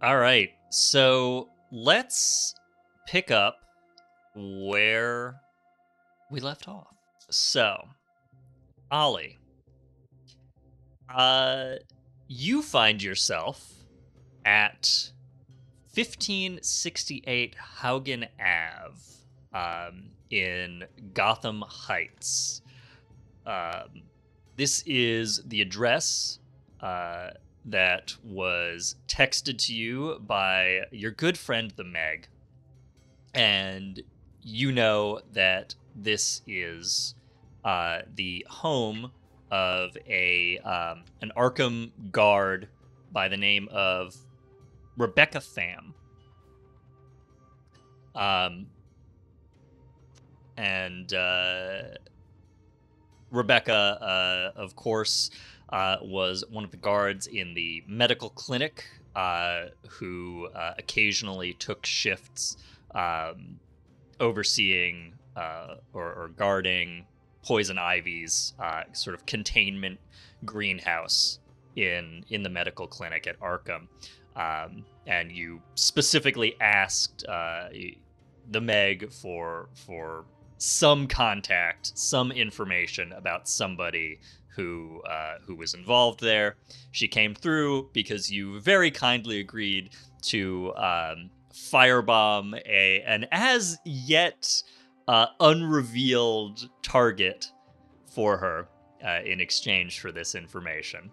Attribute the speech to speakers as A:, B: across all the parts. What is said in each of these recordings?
A: All right. So let's pick up where we left off. So, Olly, uh, you find yourself at 1568 Haugen Ave um, in Gotham Heights. Um, this is the address uh, that was texted to you by your good friend, the Meg. And you know that this is uh, the home of a um, an Arkham guard by the name of Rebecca Pham. Um, and uh, Rebecca, uh, of course, uh, was one of the guards in the medical clinic uh, who uh, occasionally took shifts um, overseeing uh, or, or, guarding poison ivy's uh, sort of containment greenhouse in in the medical clinic at Arkham. Um, and you specifically asked the Meg for for some contact, some information about somebody who uh, who was involved there. She came through because you very kindly agreed to um, firebomb a an as yet uh, unrevealed target for her uh, in exchange for this information.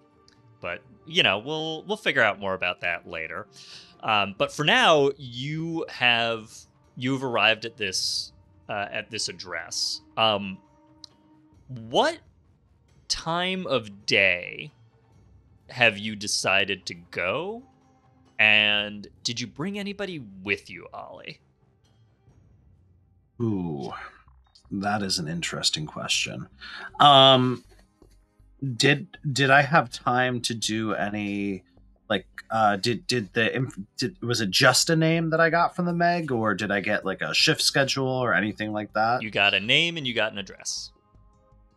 A: But you know, we'll we'll figure out more about that later. Um, but for now, you have you've arrived at this uh, at this address. Um, what time of day have you decided to go? And did you bring anybody with you, Olly?
B: Ooh, that is an interesting question. Um, did did I have time to do any like uh did did the did, was it just a name that i got from the meg or did i get like a shift schedule or anything like that
A: you got a name and you got an address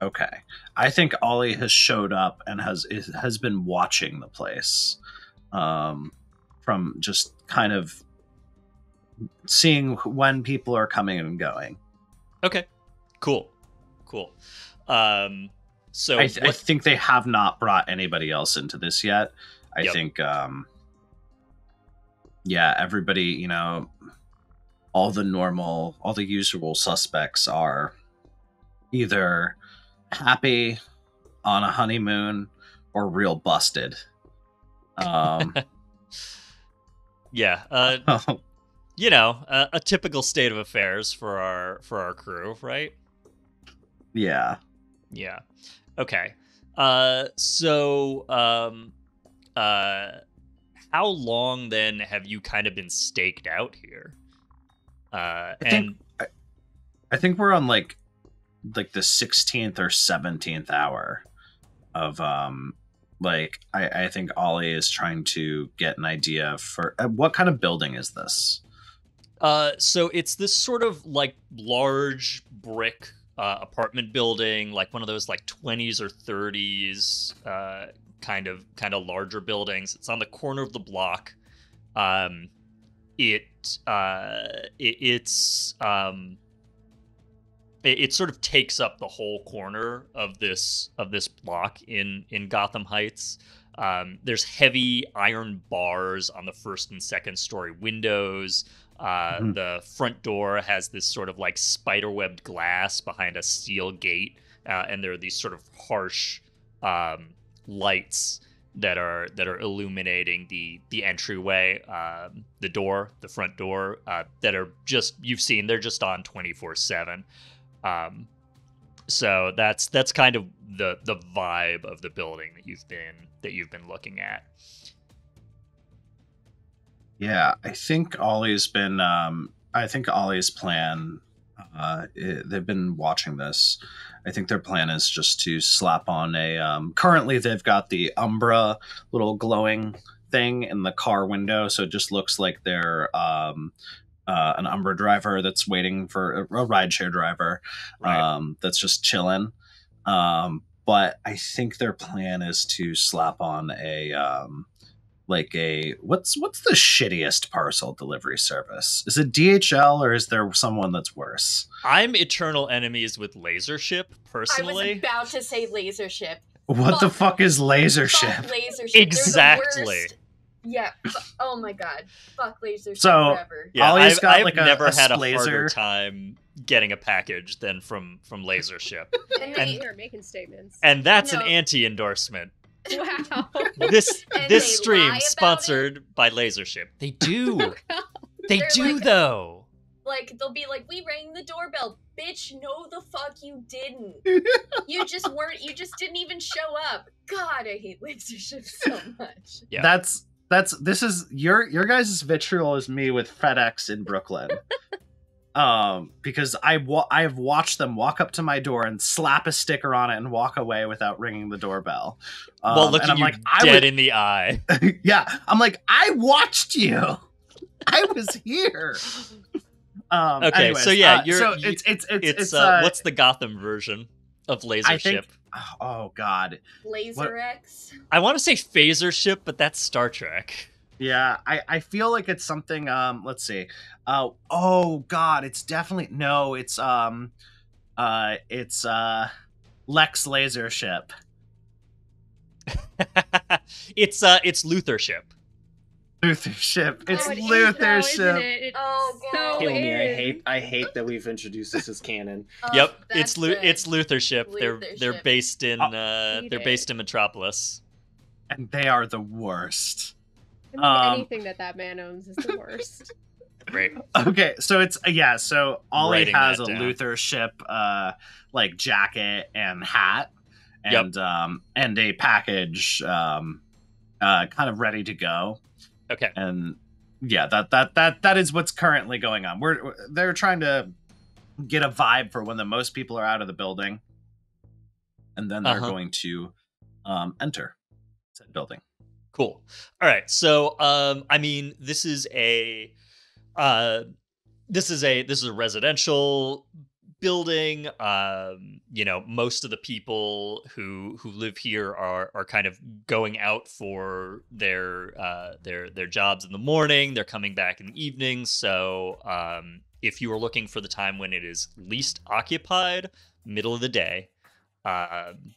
B: okay. I think olly has showed up and has has been watching the place um from just kind of seeing when people are coming and going.
A: Okay. Cool. Cool. Um so
B: I, th- what... I think they have not brought anybody else into this yet. I yep. think, um, yeah, everybody, you know, all the normal, all the usual suspects are either happy on a honeymoon or real busted. Um,
A: yeah, uh, you know, a, a typical state of affairs for our for our crew, right?
B: Yeah.
A: Yeah. Okay. Uh, so um, uh, how long then have you kind of been staked out here? Uh, I and
B: think, I, I think we're on like like the 16th or 17th hour of um like I, I think Olly is trying to get an idea for uh, what kind of building is this?
A: Uh, so it's this sort of like large brick uh, apartment building, like one of those like 20s or 30s uh, kind of kind of larger buildings. It's on the corner of the block. Um, it, uh, it it's um, it, it, sort of takes up the whole corner of this of this block in in Gotham Heights. Um, there's heavy iron bars on the first and second story windows. Uh, mm-hmm. The front door has this sort of like spiderwebbed glass behind a steel gate, uh, and there are these sort of harsh um, lights that are that are illuminating the the entryway, um, the door, the front door, uh, that are just you've seen they're just on twenty four seven. Um, so that's that's kind of the the vibe of the building that you've been that you've been looking at.
B: Yeah, I think Olly's been. Um, I think Olly's plan. Uh, it, they've been watching this I think their plan is just to slap on a. Um, currently, they've got the Umbra little glowing thing in the car window, so it just looks like they're um, uh, an Umbra driver that's waiting for a, a rideshare driver right. um, that's just chilling. Um, but I think their plan is to slap on a um, like a what's what's the shittiest parcel delivery service? Is it DHL or is there someone that's worse?
A: I'm eternal enemies with Lasership
C: I was
A: personally.
C: about to say laser ship.
B: What the
C: Fuck.
B: fuck is laser
C: Fuck
B: ship?
C: They're the
A: Exactly.
C: Worst. Yeah. Oh my god. Fuck laser
B: So-
C: forever.
A: Yeah,
B: Olly's
A: I've,
B: got,
A: I've
B: like,
A: never
B: a
A: had a
B: splazer.
A: harder time getting a package than from from Lasership,
C: And
A: And-
C: they,
D: are making statements.
A: and that's an anti-endorsement.
D: wow.
A: This
C: And
A: this stream
C: lie about
A: sponsored by Lasership. They do, they
C: They're
A: do
C: like-
A: though.
C: like they'll be like, "We rang the doorbell, bitch." No, the fuck you didn't. you just weren't. You just didn't even show up. God, I hate laser ship so much.
A: Yeah.
B: That's that's this is your your guys' vitriol is me with FedEx in Brooklyn. um, because I wa- I have watched them walk up to my door and slap a sticker on it and walk away without ringing the doorbell. Um,
A: well, look
B: and
A: at
B: I'm
A: you
B: like,
A: dead
B: would-
A: in the eye.
B: yeah, I'm like, I watched you. I was here. Um,
A: Okay,
B: anyways,
A: so yeah,
B: uh,
A: you're-
B: so
A: you-
B: it's it's it's
A: It's,
B: it's,
A: uh,
B: uh,
A: what's the Gotham version of Lasership?
B: I
A: I,
B: think- oh god,
C: Laser X.
A: I want to say Phaser Ship, but that's Star Trek.
B: yeah, I I feel like it's something. Um, let's see. Uh, oh god, it's definitely no, it's um, uh, it's uh, Lex Laser Ship.
A: it's uh, it's Luther Ship.
B: Luther Ship. It's
D: Oh, it is
B: Luther
D: though,
B: Ship.
D: it? It
C: Oh,
D: so
C: God.
E: Kill me. I hate. I hate that we've introduced this as canon.
C: Oh,
A: yep, it's Lu- it's Luther Ship. they're
C: Luther
A: they're based in
B: Oh,
A: uh, they're
D: it.
A: based in Metropolis.
B: And they are the worst.
D: I mean,
B: Um,
D: anything that that man owns is the worst.
A: Great.
B: Okay, so it's uh, yeah. So Olly
A: Writing
B: has a
A: down.
B: Luther ship, uh, like jacket and hat,
A: Yep.
B: and um, and a package, um, uh, kind of ready to go.
A: Okay.
B: And yeah, that that that that is what's currently going on. We're they're trying to get a vibe for when the most people are out of the building, and then they're
A: Uh-huh.
B: going to um, enter said building.
A: Cool. All right. So, um, I mean, this is a, uh, this is a this is a residential building. Um, you know, most of the people who who live here are are kind of going out for their uh, their their jobs in the morning. They're coming back in the evening. So, um, if you are looking for the time when it is least occupied, middle of the day. Um,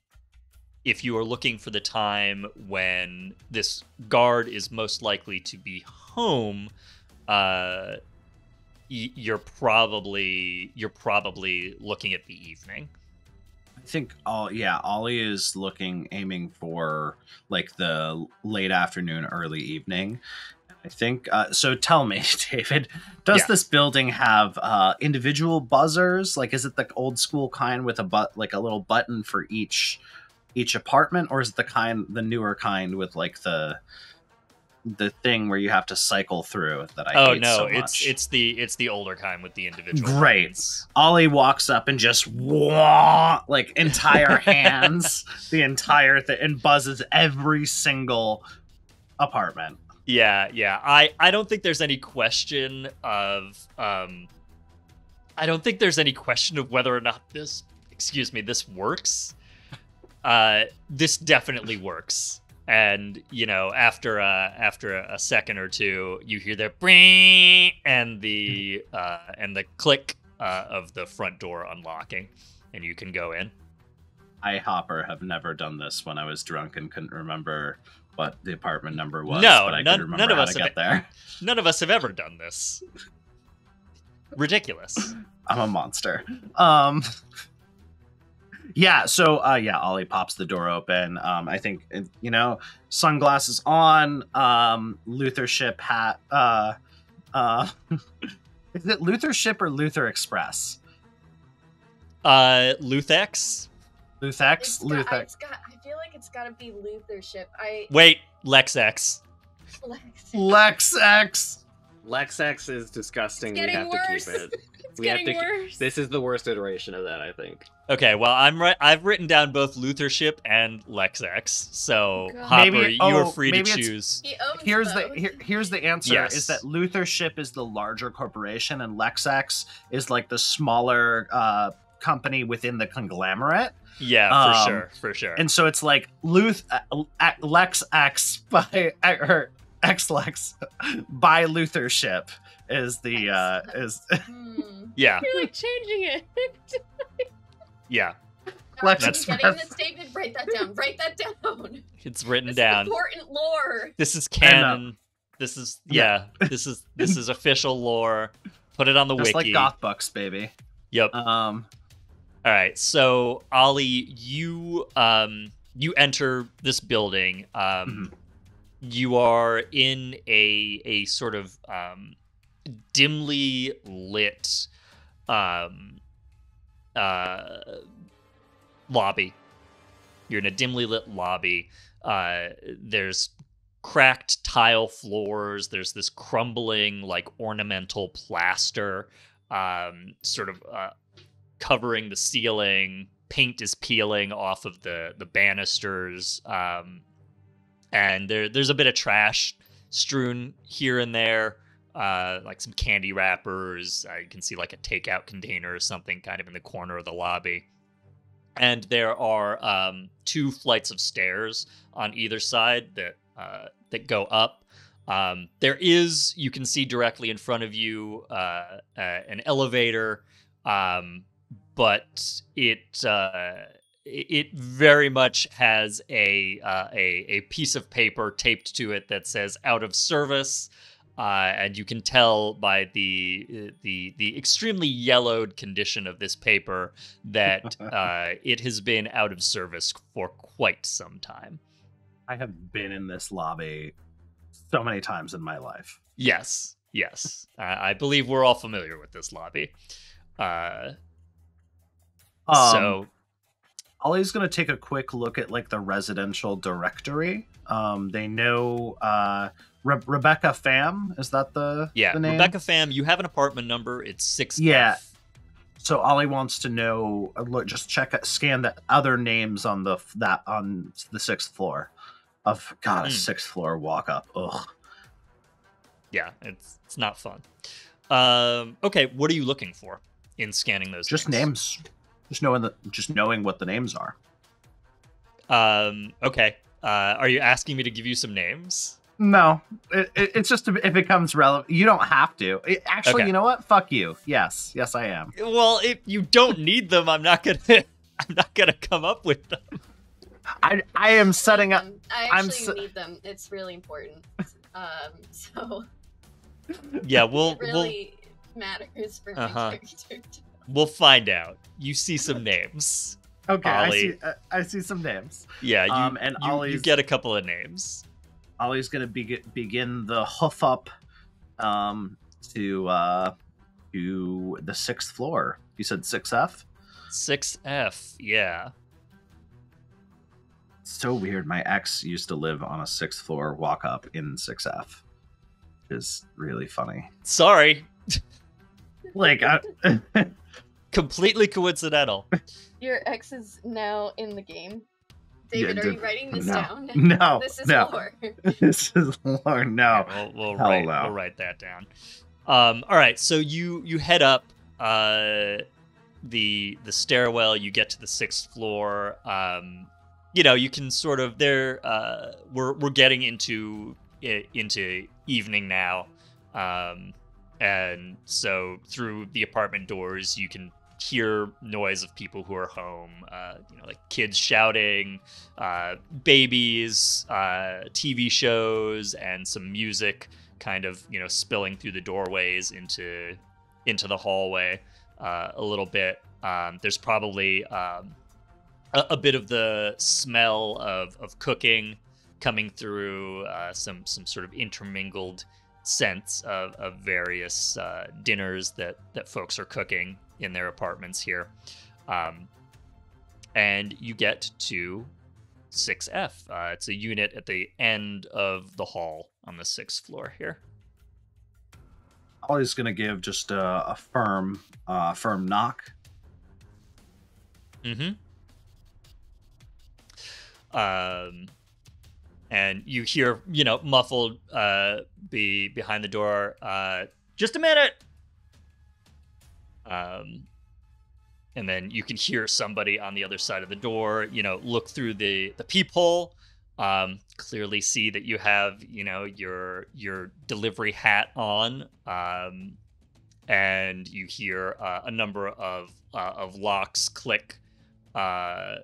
A: if you are looking for the time when this guard is most likely to be home, uh, you're probably you're probably looking at the evening.
B: I think all yeah, Olly is looking aiming for like the late afternoon, early evening. I think uh, so. Tell me, David, does
A: Yeah.
B: this building have uh, individual buzzers? Like, is it the old school kind with a but like a little button for each each apartment, or is it the kind the newer kind with like the the thing where you have to cycle through that I
A: oh
B: hate
A: no,
B: so
A: it's it's the it's the older kind with the individual.
B: Great.
A: buttons.
B: Olly walks up and just wah, like entire hands the entire thing and buzzes every single apartment.
A: Yeah, yeah. I I don't think there's any question of um I don't think there's any question of whether or not this excuse me, this works. Uh this definitely works. And, you know, after uh after a, a second or two, you hear the bring and the uh and the click uh, of the front door unlocking and you can go in.
B: I Hopper have never done this when I was drunk and couldn't remember what the apartment number was.
A: No,
B: but I
A: none-
B: remember
A: none of
B: how
A: us
B: to
A: have
B: get there.
A: None of us have ever done this. Ridiculous.
B: I'm a monster. Um Yeah, so uh yeah, Olly pops the door open. Um I think you know, sunglasses on, um Luther ship hat uh uh Is it Luther ship or Luther Express?
A: Uh Luthex?
B: Luthex?
C: It's got,
B: Luthex.
C: it's got, I feel like it's got to be Luther ship. I
A: Wait, LexX.
C: Lex.
B: Lex X.
E: Lexx is disgusting. We
D: getting
E: have to
D: worse.
E: keep it.
D: It's
E: We have to
D: worse.
E: This is the worst iteration of that, I think.
A: Okay, well I'm right. I've written down both Luthership and LexX, so
D: God.
A: Hopper,
B: Maybe-
A: you are
B: oh,
A: free to
B: maybe it's-
A: choose.
C: He owns
B: Here's the here, here's the answer
A: Yes.
B: is that Luther ship is the larger corporation and LexX is like the smaller uh company within the conglomerate.
A: Yeah, for
B: Um,
A: sure, for sure.
B: And so it's like Luth uh, uh, Lex X by or X-Lex by Luther ship is the uh is
C: Hmm.
A: Yeah,
D: You're like changing it.
A: yeah.
B: Lex
C: Alright, I'm
B: Smith.
C: getting the statement. Write that down. Write that down.
A: It's written
C: This
A: down.
C: is important lore.
A: This is canon. This is yeah. this is this is official lore. Put it on the wiki.
B: just like
A: wiki.
B: goth bucks, baby.
A: Yep.
B: Um
A: All right. So Olly, you um you enter this building. Um
B: Mhm.
A: you are in a a sort of um dimly lit um uh lobby. You're in a dimly lit lobby. Uh there's cracked tile floors. There's this crumbling like ornamental plaster um sort of uh covering the ceiling. Paint is peeling off of the the banisters, um, and there there's a bit of trash strewn here and there, uh, like some candy wrappers. Uh, you can see like a takeout container or something kind of in the corner of the lobby. And there are um, two flights of stairs on either side that uh, that go up. Um, there is you can see directly in front of you uh, uh, an elevator um, but it uh, it very much has a, uh, a a piece of paper taped to it that says "out of service," uh, and you can tell by the the the extremely yellowed condition of this paper that uh, it has been out of service for quite some time.
B: I have been in this lobby so many times in my life.
A: Yes, yes, uh, I believe we're all familiar with this lobby. Uh,
B: Um,
A: so
B: Olly's gonna take a quick look at like the residential directory. Um, they know uh, Re- Rebecca Pham. Is that the
A: Yeah,
B: the name?
A: Rebecca Pham, you have an apartment number. It's six.
B: Yeah. So Olly wants to know. uh, Look, just check scan the other names on the that on the sixth floor of God, a
A: Hmm.
B: sixth floor walk up. Ugh.
A: Yeah, it's it's not fun. Um, okay, what are you looking for in scanning those?
B: Just
A: things?
B: names. Just knowing the just knowing what the names are.
A: Um, okay. Uh, are you asking me to give you some names?
B: No, it, it, it's just if it becomes relevant. You don't have to. It- actually,
A: Okay.
B: you know what? Fuck you. Yes, yes, I am.
A: Well, if you don't need them, I'm not gonna. I'm not gonna come up with them.
B: I I am setting up.
C: I
B: I'm
C: actually
B: s-
C: need them. It's really important. Um, so
A: Yeah, we'll
C: it really matters for my
A: Uh-huh.
C: character.
A: we'll we'll find out. You see some names.
B: Okay,
A: Olly.
B: I see. Uh, I see some names.
A: Yeah, you
B: Um, and
A: you, you get a couple of names.
B: Olly's gonna be- begin the hoof up um, to uh, to the sixth floor. You said six F.
A: Six F. Yeah.
B: So weird. My ex used to live on a sixth floor walk up in six F. Is really funny.
A: Sorry.
B: Like, I,
A: Completely coincidental.
D: Your ex is now in the game.
C: David,
B: Yeah,
C: are you writing this
B: no.
C: down?
B: no,
C: This is
B: no.
C: lore.
B: this is Lord. No.
A: We'll, we'll write
B: no.
A: we'll write that down. Um, all right, so you you head up uh, the the stairwell. You get to the sixth floor. Um, you know, you can sort of there. Uh, we're we're getting into into evening now, um, and so through the apartment doors, you can hear noise of people who are home. Uh, you know, like kids shouting, uh, babies, uh, TV shows, and some music kind of you know spilling through the doorways into into the hallway uh, a little bit. Um, there's probably um, a, a bit of the smell of, of cooking coming through, uh, some some sort of intermingled scents of, of various uh, dinners that that folks are cooking in their apartments here. Um, and you get to 6F. Uh, it's a unit at the end of the hall on the sixth floor here.
B: Olly's gonna give just a, a firm, uh, firm knock.
A: Mm-hmm. Um, and you hear, you know, muffled, uh, be behind the door. Uh, just a minute. Um, and then you can hear somebody on the other side of the door, you know, look through the the peephole. Um, clearly see that you have, you know, your your delivery hat on, um, and you hear uh, a number of uh, of locks click, uh,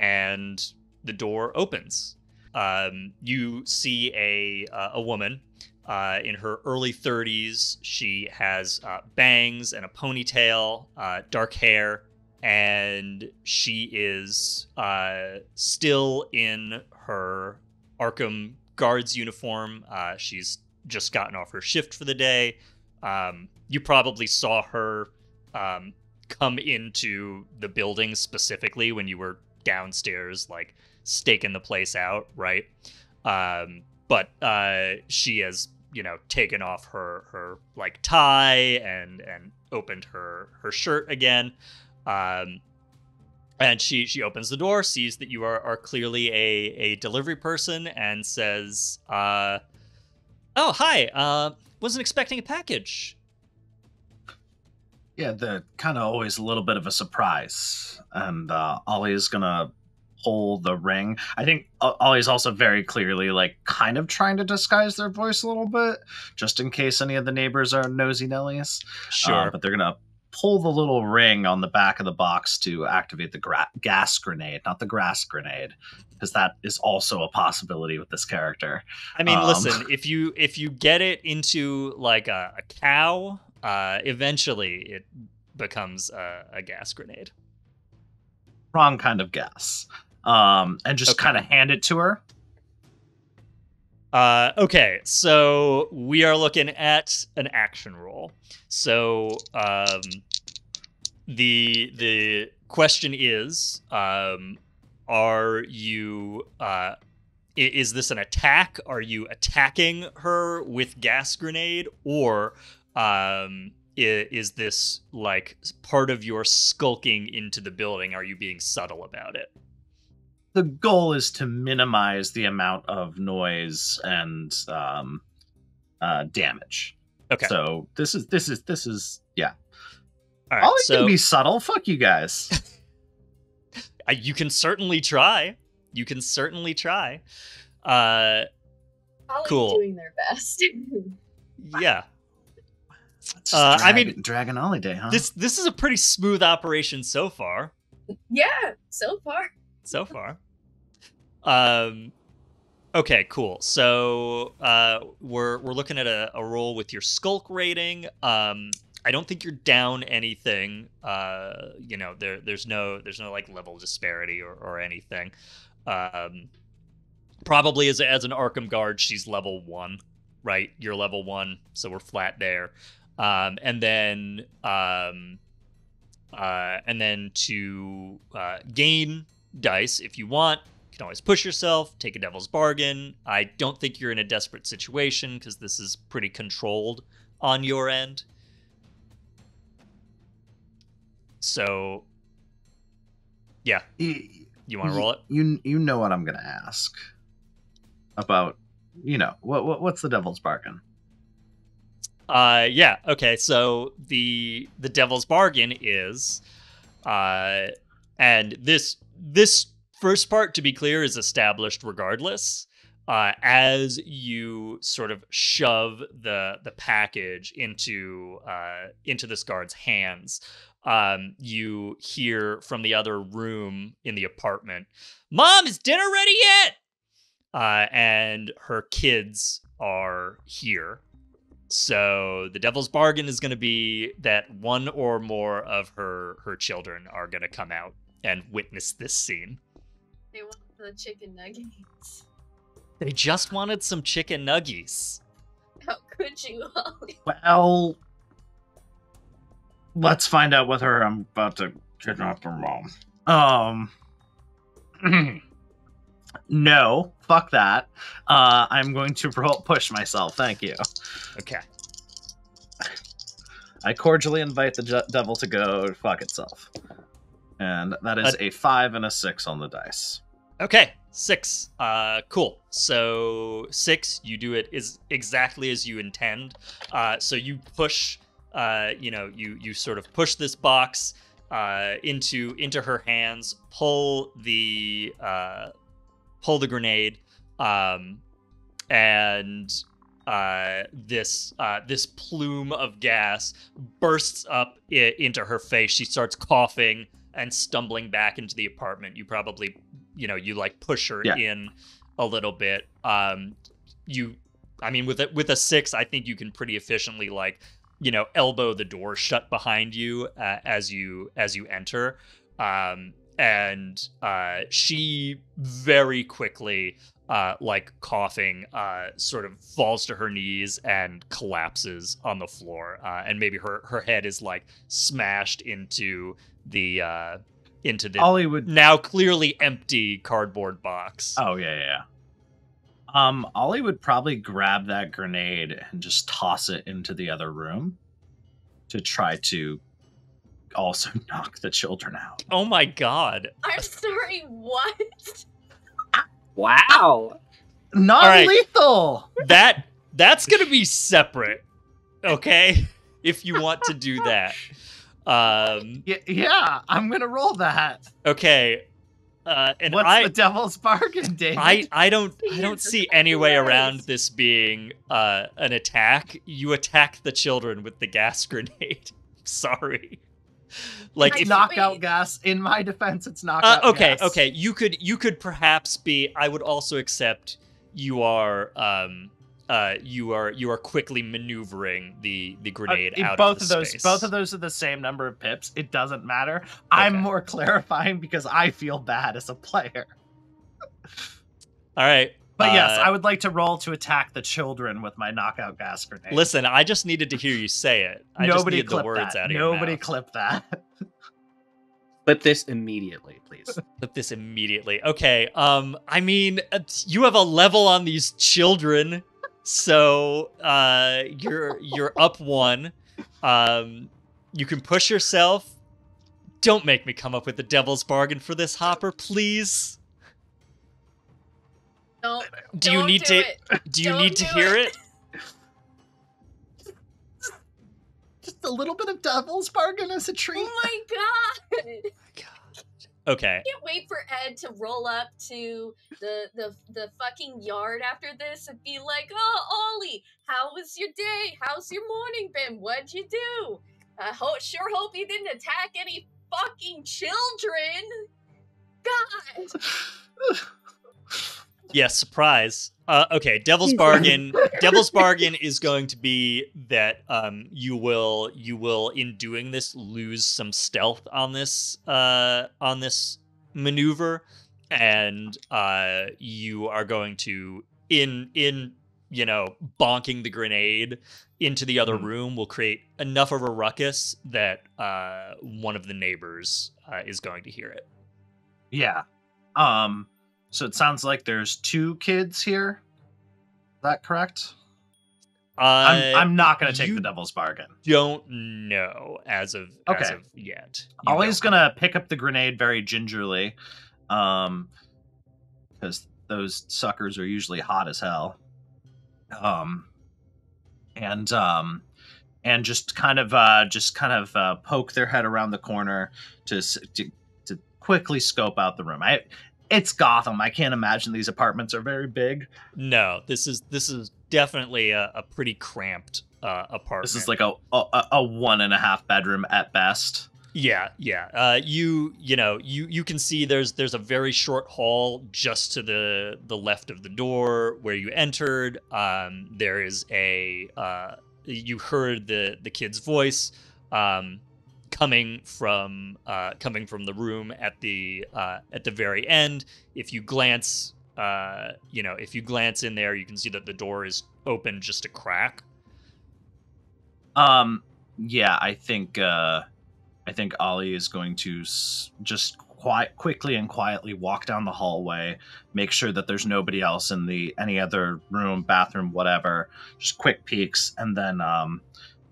A: and the door opens. Um, you see a uh, a woman uh, in her early 30s. She has uh, bangs and a ponytail, uh, dark hair, and she is uh, still in her Arkham Guards uniform. Uh, she's just gotten off her shift for the day. Um, you probably saw her um, come into the building specifically when you were downstairs, like staking the place out, right? Um, but uh, she has, you know, taken off her her like tie and and opened her her shirt again. Um, and she she opens the door, sees that you are are clearly a a delivery person, and says, uh, "Oh, hi. Uh, wasn't expecting a package."
B: Yeah, the kind of always a little bit of a surprise. And uh, Olly's gonna pull the ring. I think Olly's also very clearly like kind of trying to disguise their voice a little bit, just in case any of the neighbors are nosy Nellies.
A: Sure.
B: Uh, but they're gonna pull the little ring on the back of the box to activate the gra- gas grenade, not the grass grenade, because that is also a possibility with this character.
A: I mean,
B: Um,
A: listen, if you if you get it into like a, a cow, uh, eventually it becomes a, a gas grenade.
B: Wrong kind of gas. Um, and just
A: Okay.
B: kind of hand it to her.
A: Uh, okay, so we are looking at an action roll. So um, the the question is, um, are you uh, is this an attack? Are you attacking her with gas grenade, or um, is this like part of your skulking into the building? Are you being subtle about it?
B: The goal is to minimize the amount of noise and um, uh, damage.
A: Okay,
B: So this is this is this is yeah.
A: all right.
B: Olly
A: so
B: can be subtle. Fuck you guys.
A: You can certainly try. You can certainly try. Uh,
C: Olly's
A: Cool.
C: doing their best.
A: yeah.
B: It's just
A: Uh, I mean,
B: Dragon Holiday, huh?
A: This this is a pretty smooth operation so far.
C: yeah, so far.
A: So far. Um. Okay, cool. So uh, we're we're looking at a, a roll with your skulk rating. Um, I don't think you're down anything. Uh, you know, there there's no there's no like level disparity or, or anything. Um, probably as as an Arkham guard, she's level one, right? You're level one, so we're flat there. Um, and then um, uh, and then to uh, gain dice if you want. You can always push yourself, take a devil's bargain. I don't think you're in a desperate situation because this is pretty controlled on your end. So, yeah, you want to roll it?
B: You you know what I'm gonna ask about. You know what, what what's the devil's bargain?
A: Uh, yeah. Okay. So the the devil's bargain is, uh, and this this first part, to be clear, is established regardless. Uh, as you sort of shove the the package into uh, into this guard's hands, um, you hear from the other room in the apartment, "Mom, is dinner ready yet?" Uh, and her kids are here. So the devil's bargain is going to be that one or more of her her children are going to come out and witness this scene.
C: They want the chicken nuggets.
A: They just wanted some chicken nuggies.
C: How could you, Olly?
B: Well, let's find out whether I'm about to kidnap her mom. Um, no, fuck that. Uh, I'm going to push myself. Thank you.
A: Okay.
B: I cordially invite the devil to go fuck itself. And that is
A: Uh,
B: a five and a six on the dice.
A: Okay. Six. Uh, cool. So six, you do it is exactly as you intend. Uh, so you push. Uh, you know, you you sort of push this box uh, into into her hands, pull the uh, pull the grenade, um, and uh, this uh, this plume of gas bursts up I- into her face. She starts coughing and stumbling back into the apartment. You probably, you know, you like push her
B: Yeah.
A: in a little bit. Um, you, I mean, with a, with a six, I think you can pretty efficiently like, you know, elbow the door shut behind you uh, as you as you enter. Um, and uh, she very quickly uh, like coughing, uh, sort of falls to her knees and collapses on the floor. Uh, and maybe her, her head is like smashed into the uh, into the
B: Olly would.
A: now clearly empty cardboard box.
B: Oh yeah, yeah. yeah. Um, Olly would probably grab that grenade and just toss it into the other room to try to also knock the children out.
A: Oh my god!
C: I'm sorry, what?
E: Wow.
B: Non lethal.
A: That that's gonna be separate, okay? If you want to do that, um,
B: Y- yeah, I'm gonna roll that.
A: okay. Uh, and
B: What's
A: I,
B: the devil's bargain, David?
A: I I don't I don't see any way around this being uh, an attack. You attack the children with the gas grenade. Sorry. Like if,
B: knockout
C: Wait.
B: gas. In my defense, it's
A: uh,
B: knockout.
A: okay,
B: gas.
A: okay. You could you could perhaps be I would also accept you are um uh you are you are quickly maneuvering the the
B: Uh,
A: grenade
B: in
A: out
B: both
A: of, the
B: those,
A: space.
B: both of those are the same number of pips. It doesn't matter. I'm more clarifying because I feel bad as a player.
A: All right.
B: But yes,
A: Uh,
B: I would like to roll to attack the children with my knockout gas grenade.
A: Listen, I just needed to hear you say it. I just
B: nobody
A: the
B: clip
A: words
B: that.
A: out of
B: Nobody clip that.
E: Clip this immediately, please.
A: Clip this immediately. Okay. Um. I mean, uh, you have a level on these children, so uh, you're you're up one. Um, you can push yourself. Don't make me come up with the devil's bargain for this, Hopper, please.
C: Don't.
A: Do you
C: don't
A: need
C: do
A: to?
C: It.
A: Do you
C: Don't
A: need to hear
C: it.
A: it?
B: Just a little bit of devil's bargain as a treat.
C: Oh my god!
A: Okay.
C: I can't wait for Ed to roll up to the the the fucking yard after this and be like, "Oh, Olly, how was your day? How's your morning been? What'd you do? I ho- sure hope you didn't attack any fucking children." God,
A: Yes, surprise. Uh, okay, Devil's Bargain. Devil's Bargain is going to be that um, you will you will in doing this lose some stealth on this uh, on this maneuver, and uh, you are going to in in you know bonking the grenade into the other
B: Hmm.
A: room will create enough of a ruckus that uh, one of the neighbors uh, is going to hear it.
B: Yeah. Um. So it sounds like there's two kids here. Is that correct? I'm,
A: Uh,
B: I'm not going to take the devil's bargain.
A: don't know as of as
B: Okay.
A: of yet. You Olly's
B: gonna pick up the grenade very gingerly, um, because those suckers are usually hot as hell. Um, and um, and just kind of uh, just kind of uh, poke their head around the corner to to, to quickly scope out the room. I, it's Gotham. I can't imagine these apartments are very big.
A: No, this is this is definitely a, a pretty cramped uh, apartment.
B: This is like a, a a one and a half bedroom at best.
A: yeah, yeah. Uh, you you know you you can see there's there's a very short hall just to the the left of the door where you entered. Um, there is a uh, you heard the the kid's voice. Um, coming from uh, coming from the room at the uh, at the very end. If you glance, uh, you know, if you glance in there, you can see that the door is open just a crack.
B: Um, yeah, I think uh, I think Olly is going to s- just quiet, quickly and quietly walk down the hallway, make sure that there's nobody else in the any other room, bathroom, whatever. Just quick peeks, and then um,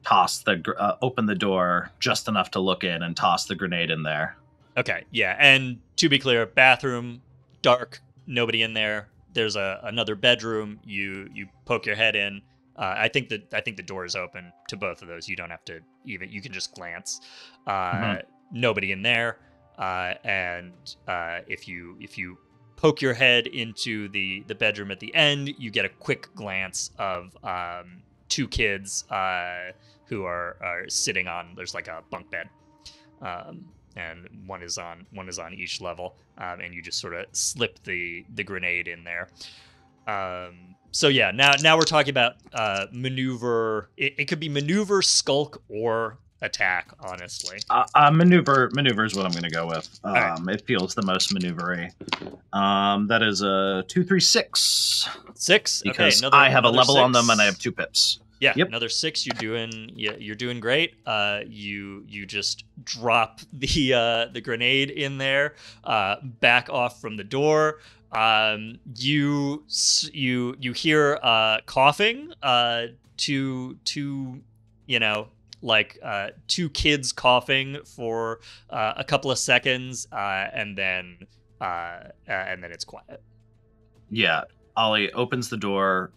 B: toss the gr- uh, open the door just enough to look in and toss the grenade in there.
A: Okay, yeah, and to be clear, bathroom, dark, nobody in there. There's a another bedroom. You you poke your head in. Uh, I think that I think the door is open to both of those. You don't have to even. You can just glance. Uh,
B: Mhm.
A: Nobody in there. Uh, and uh, if you if you poke your head into the the bedroom at the end, you get a quick glance of um, two kids uh, who are are sitting on. There's like a bunk bed, um, and one is on one is on each level, um, and you just sort of slip the the grenade in there. Um, so yeah, now now we're talking about uh, maneuver. It, it could be maneuver, skulk, or attack. Honestly,
B: Uh, uh, maneuver maneuver is what I'm going to go with. Um,
A: right.
B: It feels the most maneuvery. Um, that is a two three six
A: six.
B: because
A: okay, another,
B: I have a level on them and I have two pips.
A: Yeah,
B: Yep.
A: another six. You're doing. Yeah, you're doing great. Uh, you you just drop the uh, the grenade in there. Uh, back off from the door. Um, you you you hear uh coughing. Uh, two two, you know, like uh two kids coughing for uh, a couple of seconds. Uh, and then uh, and then it's quiet.
B: Yeah, Olly opens the door,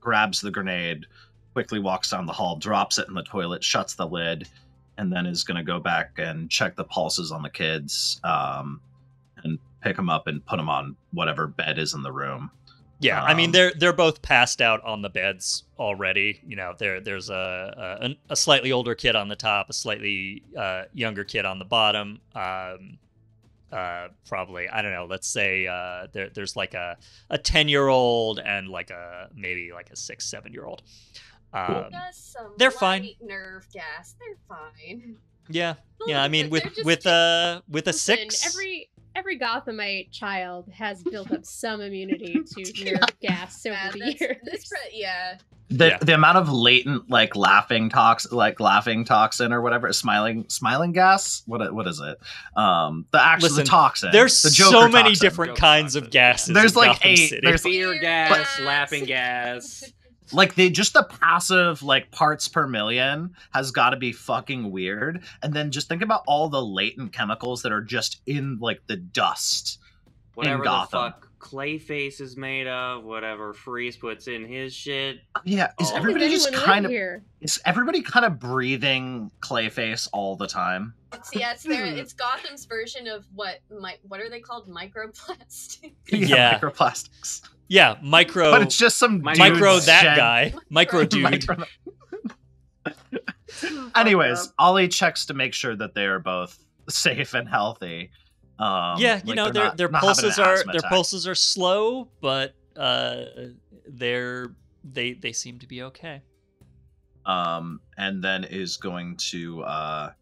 B: grabs the grenade, quickly walks down the hall, drops it in the toilet, shuts the lid, and then is going to go back and check the pulses on the kids um, and pick them up and put them on whatever bed is in the room.
A: Yeah, I mean
B: Um,
A: they're they're both passed out on the beds already. You know, there there's a, a a slightly older kid on the top, a slightly uh, younger kid on the bottom. Um, uh, probably I don't know. Let's say uh, there there's like a a ten year old and like a maybe like a six seven year old. Um, they're fine.
C: nerve gas. They're fine.
A: yeah, yeah. I mean
C: They're
A: with
C: just
A: with uh with a six.
F: Every every Gothamite child has built up some immunity to nerve gas over
C: Yeah,
F: the years.
C: that's pre- yeah.
B: The,
A: Yeah.
B: the amount of latent like laughing tox like laughing toxin or whatever smiling smiling gas what what is it um the actual
A: Listen,
B: the toxin
A: There's
B: the
A: so many
B: toxin.
A: different
E: Joker
A: kinds
E: toxin,
A: of gases.
B: There's
A: in
B: like
A: Gotham
B: eight-
A: City.
B: there's-
E: Fear
C: Fear
E: gas,
C: gas.
E: laughing gas.
B: like the just the passive like parts per million has got to be fucking weird and then just think about all the latent chemicals that are just in like the dust
E: Whatever the
B: Gotham.
E: fuck Clayface is made of, whatever Freeze puts in his shit.
B: yeah is
E: Oh.
B: everybody just kind of
F: here?
B: is everybody kind of breathing clayface all the time
C: It's, yeah, it's their,
E: Hmm.
C: it's Gotham's version of what my what are they called? Microplastic.
A: Yeah.
B: microplastics
A: Yeah, micro.
B: but it's just some
E: Micro
B: dude
A: that
B: shed-
A: guy, micro dude.
B: Micro- Anyways, Olly checks to make sure that they are both safe and healthy. Um,
A: yeah, you
B: like
A: know their
B: not-
A: their
B: not
A: pulses are their
B: attack.
A: pulses are slow, but uh, they're they they seem to be okay.
B: Um, and then is going to uh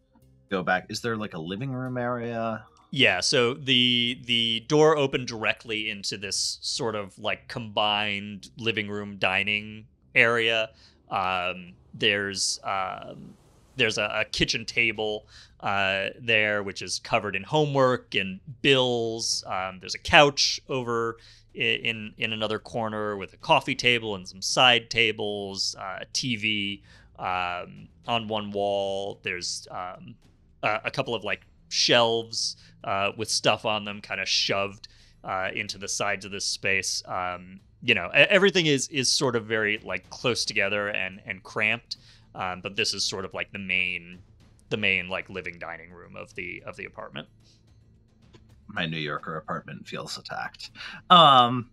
B: go back. Is there like a living room area?
A: Yeah, so the the door opened directly into this sort of like combined living room dining area. Um, there's um, there's a, a kitchen table uh, there, which is covered in homework and bills. Um, there's a couch over in in another corner with a coffee table and some side tables, uh, a TV um, on one wall. There's um, a, a couple of like shelves uh, with stuff on them, kind of shoved uh, into the sides of this space. Um, you know, everything is is sort of very like close together and and cramped. Um, but this is sort of like the main the main like living dining room of the of the apartment.
B: My New Yorker apartment feels attacked. Um,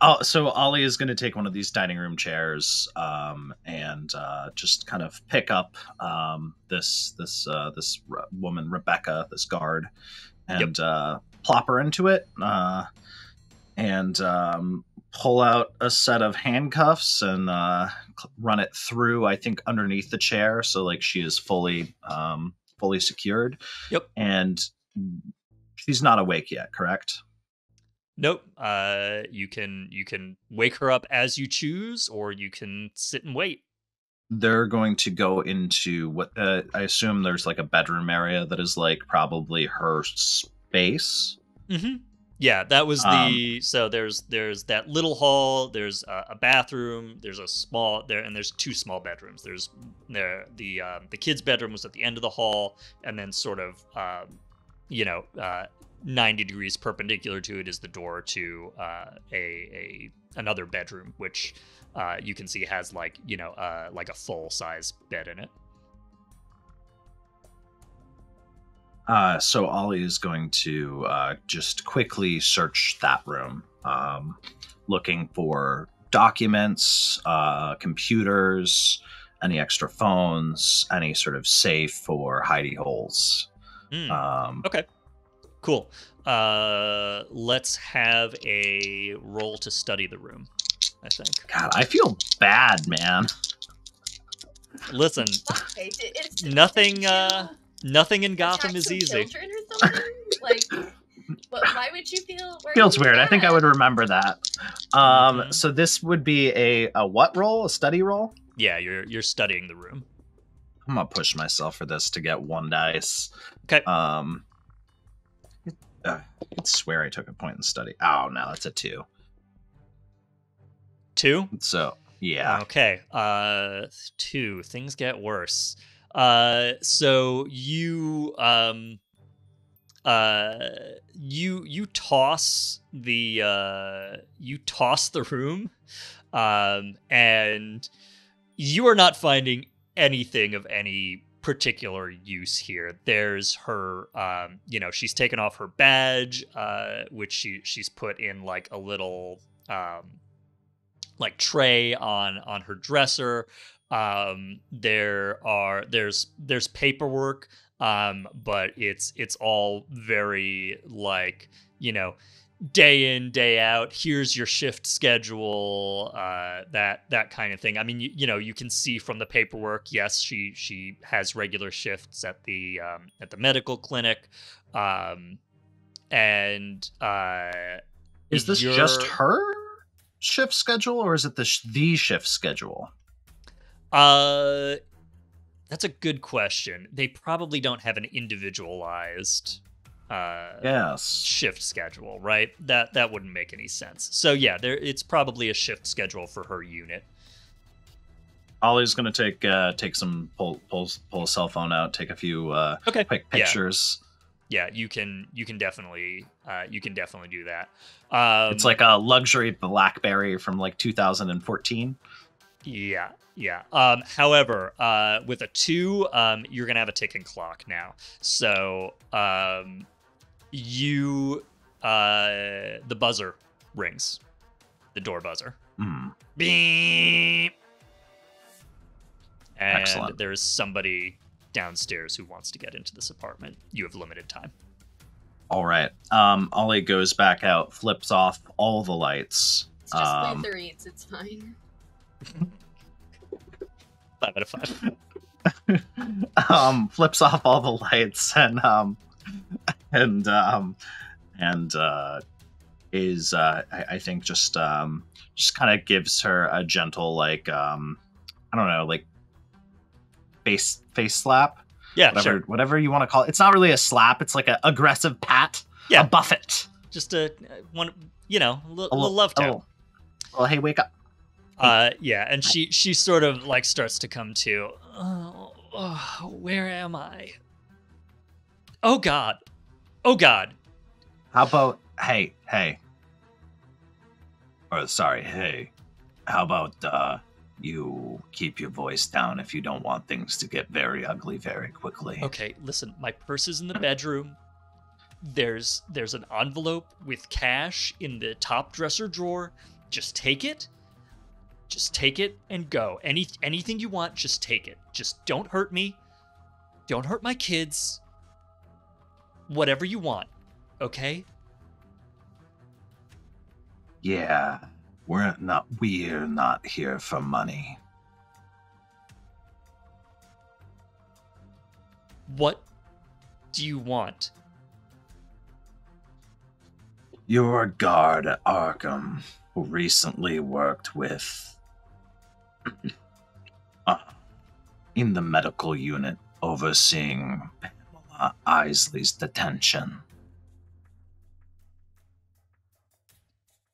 B: oh, so Olly is going to take one of these dining room chairs um, and uh, just kind of pick up um, this this uh, this re- woman Rebecca, this guard, and uh, plop her into it, uh, and um, pull out a set of handcuffs and uh, run it through. I think underneath the chair, so like she is fully um, fully secured.
A: Yep.
B: And she's not awake yet, correct?
A: Nope. Uh, you can you can wake her up as you choose, or you can sit and wait.
B: They're going to go into what uh, I assume there's like a bedroom area that is like probably her space.
A: Mm-hmm. Yeah, that was the so there's there's that little hall. There's a, a bathroom. There's a small there, and there's two small bedrooms. There's there the um, the kids' bedroom was at the end of the hall, and then sort of um, you know uh, ninety degrees perpendicular to it is the door to uh, a a another bedroom, which uh, you can see has like you know uh, like a full size bed in it.
B: Uh, so Olly is going to uh, just quickly search that room, um, looking for documents, uh, computers, any extra phones, any sort of safe or hidey holes.
A: Hmm.
B: Um,
A: Okay. Cool. Uh, let's have a roll to study the room. I think.
B: God, I feel bad, man.
A: Listen,
C: Okay, it's
A: Nothing, uh, nothing in Gotham is easy.
C: Children or something? like, but why would you feel? worried
B: Feels
C: about
B: weird. I think I
C: that?
B: would remember that. Um,
A: Mhm.
B: So this would be a, a what roll? A study roll?
A: Yeah, you're you're studying the room.
B: I'm gonna push myself for this to get one dice.
A: Okay.
B: Um, I could swear I took a point in study. Oh no, that's a two.
A: Two.
B: So yeah,
A: Okay. Uh, two. Things get worse. Uh, so you um, uh, you you toss the uh, you toss the room, um, and you are not finding anything of any particular use here. There's her, um, you know, she's taken off her badge, uh, which she she's put in like a little um, like tray on on her dresser. Um, there are there's there's paperwork, um, but it's it's all very like you know day in day out here's your shift schedule uh that that kind of thing i mean you, you know you can see from the paperwork yes she she has regular shifts at the um at the medical clinic um and uh
B: is this just her shift schedule or is it the sh- the shift schedule?
A: Uh, that's a good question. They probably don't have an individualized uh
B: Yes.
A: shift schedule, right? That that wouldn't make any sense. So yeah, there it's probably a shift schedule for her unit.
B: Olly's gonna take uh, take some pull pull pull a cell phone out, take a few uh,
A: Okay.
B: quick
A: Yeah.
B: pictures.
A: Yeah, you can you can definitely uh you can definitely do that. Um
B: it's like a luxury BlackBerry from like 2014.
A: Yeah, yeah. Um, however, uh, with a two, um, you're gonna have a ticking clock now. So, um, you, uh, the buzzer rings, the door buzzer.
B: Hmm.
A: Beep. And
B: Excellent.
A: there is somebody downstairs who wants to get into this apartment. You have limited time.
B: All right. Um, Olly goes back out, flips off all the lights.
C: It's just
B: Um,
C: Luther eats. It's fine.
A: Five out of five.
B: um, flips off all the lights and um, and um, and uh, is uh, I, I think just um, just kind of gives her a gentle like um, I don't know like face face slap
A: Yeah,
B: whatever
A: sure.
B: whatever you want to call it. It's not really a slap. It's like an aggressive pat.
A: Yeah.
B: a buffet.
A: Just a one, you know, a little,
B: A
A: little love tap.
B: Well, hey, wake up.
A: Uh, yeah, and she she sort of like starts to come to. Oh, oh, where am I? Oh God, oh God.
B: How about hey, hey? Or sorry, hey. How about uh you keep your voice down if you don't want things to get very ugly very quickly.
A: Okay, listen, my purse is in the bedroom. There's there's an envelope with cash in the top dresser drawer. Just take it. Just take it and go. Any anything you want, just take it. Just don't hurt me. Don't hurt my kids. Whatever you want. Okay?
B: Yeah. We're not we're not here for money.
A: What do you want?
B: You're a guard at Arkham who recently worked with uh, in the medical unit overseeing Pamela Isley's detention.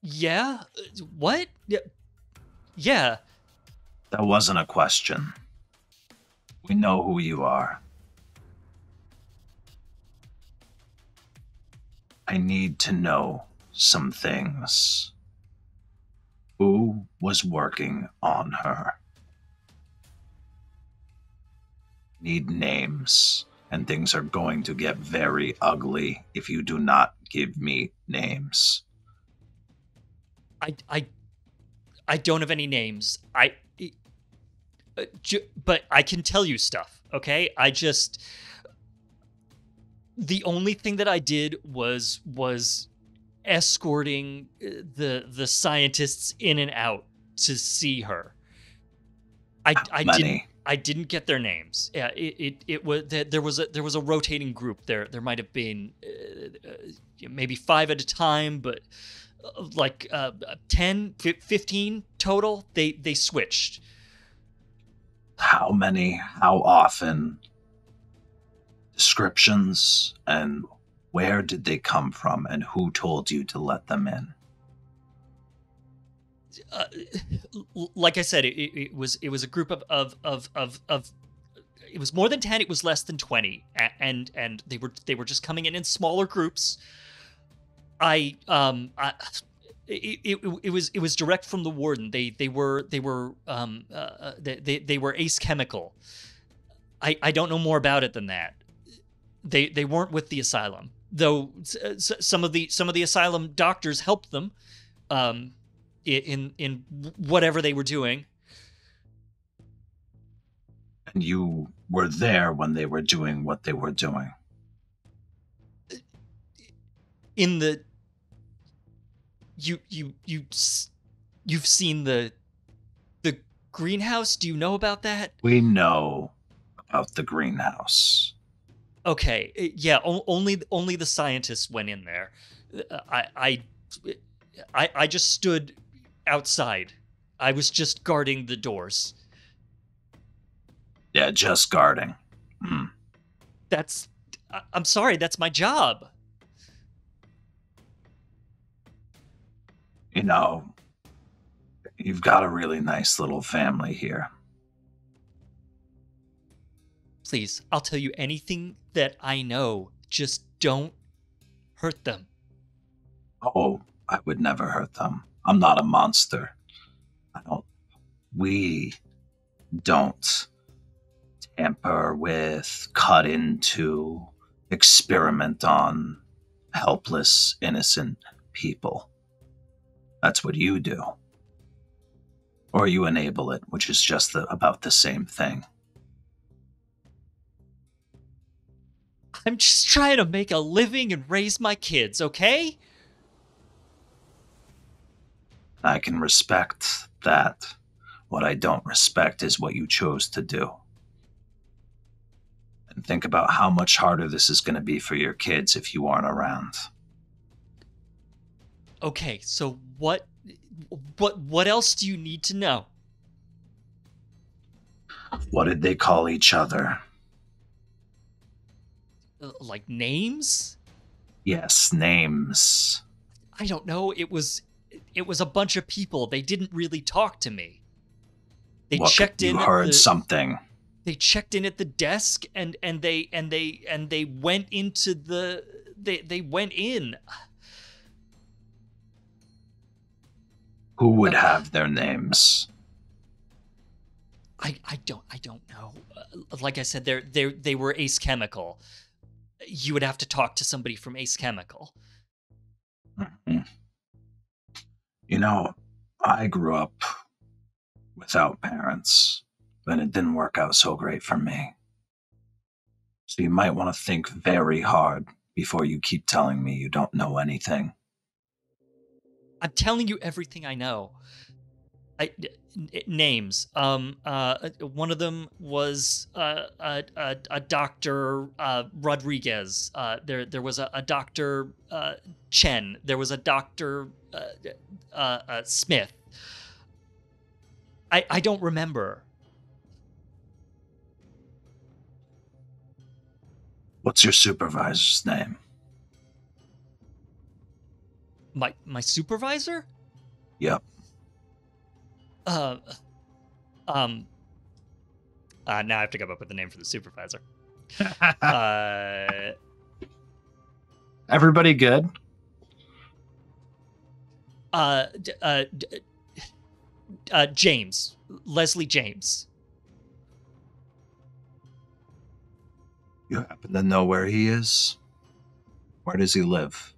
A: Yeah? Uh, What? Yeah. Yeah.
B: That wasn't a question. We know who you are. I need to know some things. Who was working on her? Need names. And things are going to get very ugly if you do not give me names.
A: I I I don't have any names. I uh, ju- but I can tell you stuff, okay? I just the only thing that I did was was escorting uh, the the scientists in and out to see her. I I didn't
B: Many.
A: I didn't get their names. Yeah, it, it, it was there was a there was a rotating group there. There might have been uh, uh, maybe five at a time, but uh, like uh, 10, 15 total. They they switched.
B: How many? How often? Descriptions and where did they come from and who told you to let them in?
A: Uh, like I said, it, it, was it was a group of of of of. of it was more than 10 it was less than 20 and and they were they were just coming in in smaller groups i um I, it, it, it was it was direct from the warden. They they were they were um uh, they, they they were Ace Chemical. I I don't know more about it than that. They they weren't with the asylum though. s- Some of the some of the asylum doctors helped them, um, in in whatever they were doing.
B: And you were there when they were doing what they were doing.
A: In the you you you you've seen the the greenhouse. Do you know about that?
B: We know about the greenhouse.
A: Okay, yeah. Only only the scientists went in there. Uh, I I I I just stood outside. I was just guarding the doors.
B: Yeah, just guarding. Hmm.
A: That's I- I'm sorry. That's my job.
B: You know, you've got a really nice little family here.
A: Please, I'll tell you anything that I know. Just don't hurt them.
B: Oh, I would never hurt them. I'm not a monster. I don't. We don't tamper with, cut into, experiment on helpless, innocent people. That's what you do. Or you enable it, which is just the, about the same thing.
A: I'm just trying to make a living and raise my kids, okay?
B: I can respect that. What I don't respect is what you chose to do. And think about how much harder this is going to be for your kids if you aren't around.
A: Okay, so what what what else do you need to know?
B: What did they call each other?
A: Uh, Like names?
B: Yes, names.
A: I don't know. It was it was a bunch of people. They didn't really talk to me. They
B: what,
A: checked in.
B: You heard
A: the-
B: something.
A: They checked in at the desk and and they and they and they went into the they they went in.
B: Who would have their names?
A: I I don't I don't know. Uh, like I said, they they they were Ace Chemical. You would have to talk to somebody from Ace Chemical.
B: Mhm. You know, I grew up without parents, and it didn't work out so great for me. So you might want to think very hard before you keep telling me you don't know anything.
A: I'm telling you everything I know. I, n- names. Um. Uh. One of them was uh, a a, a doctor uh, Rodriguez. Uh. There there was a, a doctor uh, Chen. There was a doctor uh, uh, uh, Smith. I I don't remember.
B: What's your supervisor's name?
A: My my supervisor.
B: Yep.
A: Uh. Um. Uh, now I have to come up with a name for the supervisor. Uh.
B: Everybody good?
A: Uh, uh, uh, James, Leslie James.
B: You happen to know where he is? Where does he live?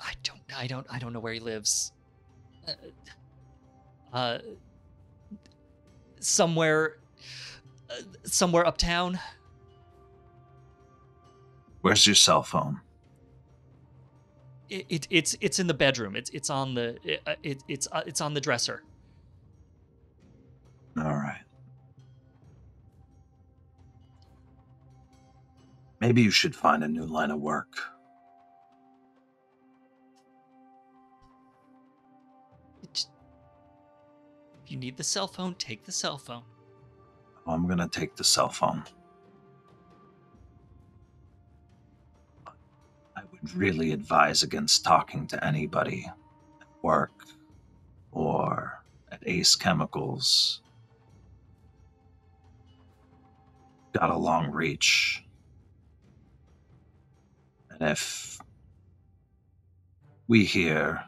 A: I don't. I don't. I don't know where he lives. Uh, uh somewhere. Uh, somewhere uptown.
B: Where's your cell phone?
A: It, it it's it's in the bedroom. It's it's on the it, uh, it it's uh, it's on the dresser.
B: All right. Maybe you should find a new line of work.
A: If you need the cell phone, take the cell phone.
B: I'm gonna take the cell phone. Really advise against talking to anybody at work or at Ace Chemicals. Got a long reach. And if we hear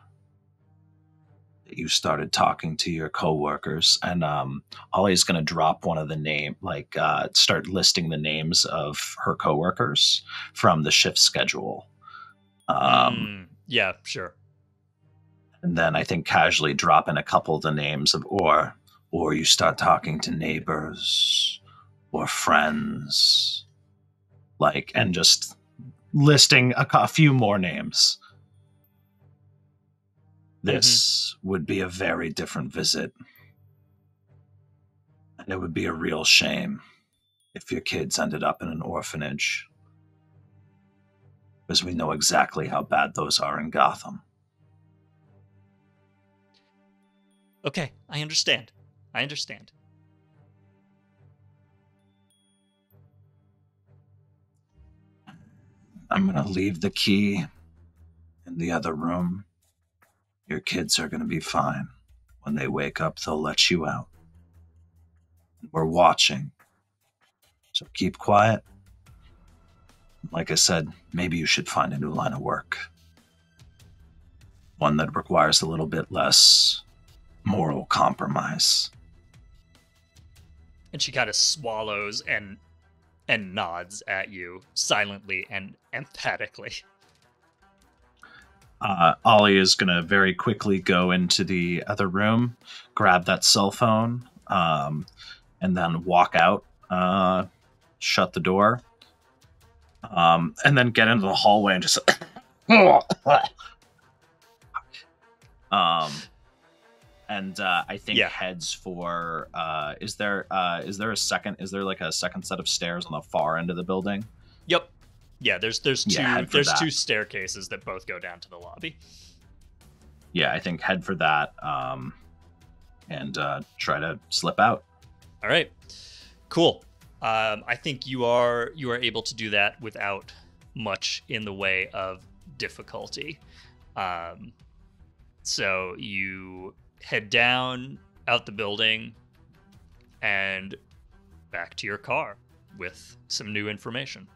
B: that you started talking to your coworkers and um Olly's going to drop one of the name, like uh, start listing the names of her coworkers from the shift schedule. Um,
A: Mm, yeah, sure.
B: and then I think casually drop in a couple of the names of, or, or you start talking to neighbors or friends, like, and just listing a, a few more names. This would be a very different visit. And it would be a real shame if your kids ended up in an orphanage. Because we know exactly how bad those are in Gotham.
A: Okay, I understand. I understand.
B: I'm going to leave the key in the other room. Your kids are going to be fine. When they wake up, they'll let you out. We're watching. So keep quiet. Like I said, maybe you should find a new line of work. One that requires a little bit less moral compromise.
A: And she kind of swallows and and nods at you silently and emphatically.
B: uh, Olly is going to very quickly go into the other room, grab that cell phone, um, and then walk out, uh, shut the door, um, and then get into the hallway and just. um, and uh, I think
A: Yeah.
B: heads for. Uh, is there uh, is there a second? Is there like a second set of stairs on the far end of the building?
A: Yep. Yeah, there's there's two
B: Yeah,
A: there's
B: that.
A: two staircases that both go down to the lobby.
B: Yeah, I think head for that. Um, and uh, try to slip out.
A: All right. Cool. Um, I think you are you are able to do that without much in the way of difficulty. Um, so you head down out the building and back to your car with some new information.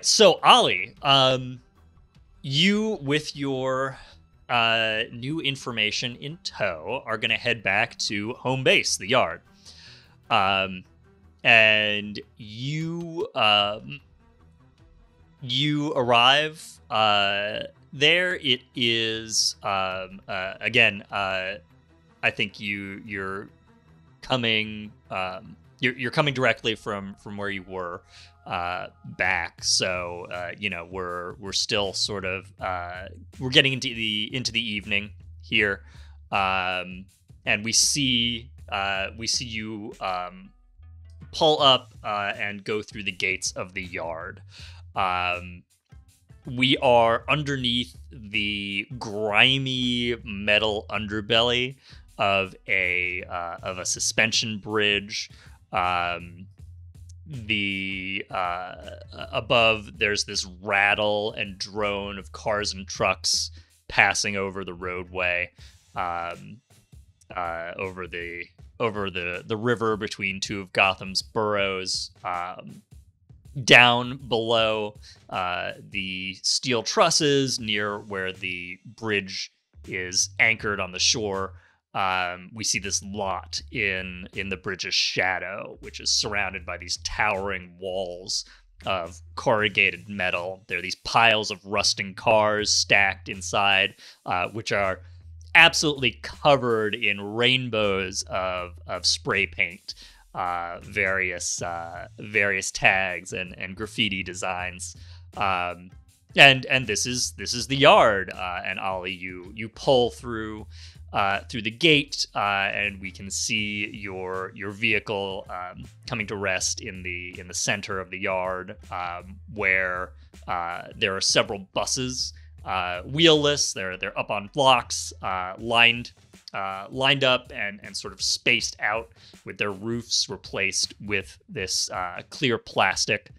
A: So Olly, um, you with your uh, new information in tow are going to head back to home base, the yard. Um, and you um, you arrive uh, there. It is um, uh, again. Uh, I think you you're coming. Um, you're, you're coming directly from from where you were uh, back. So uh, you know we're we're still sort of uh, we're getting into the into the evening here, um, and we see uh, we see you um, pull up uh, and go through the gates of the yard. Um, we are underneath the grimy metal underbelly of a uh, of a suspension bridge. Um, the uh, above there's this rattle and drone of cars and trucks passing over the roadway, um, uh, over the over the the river between two of Gotham's boroughs. Um, down below uh, the steel trusses near where the bridge is anchored on the shore um, we see this lot in in the bridge's shadow which is surrounded by these towering walls of corrugated metal. There are these piles of rusting cars stacked inside, uh, which are absolutely covered in rainbows of of spray paint, uh, various uh, various tags and and graffiti designs. Um, and and this is this is the yard, uh, and Olly, you you pull through uh, through the gate, uh, and we can see your your vehicle um, coming to rest in the in the center of the yard, um, where uh, there are several buses, uh, wheelless. They're they're up on blocks, uh, lined uh, lined up and and sort of spaced out, with their roofs replaced with this clear plastic.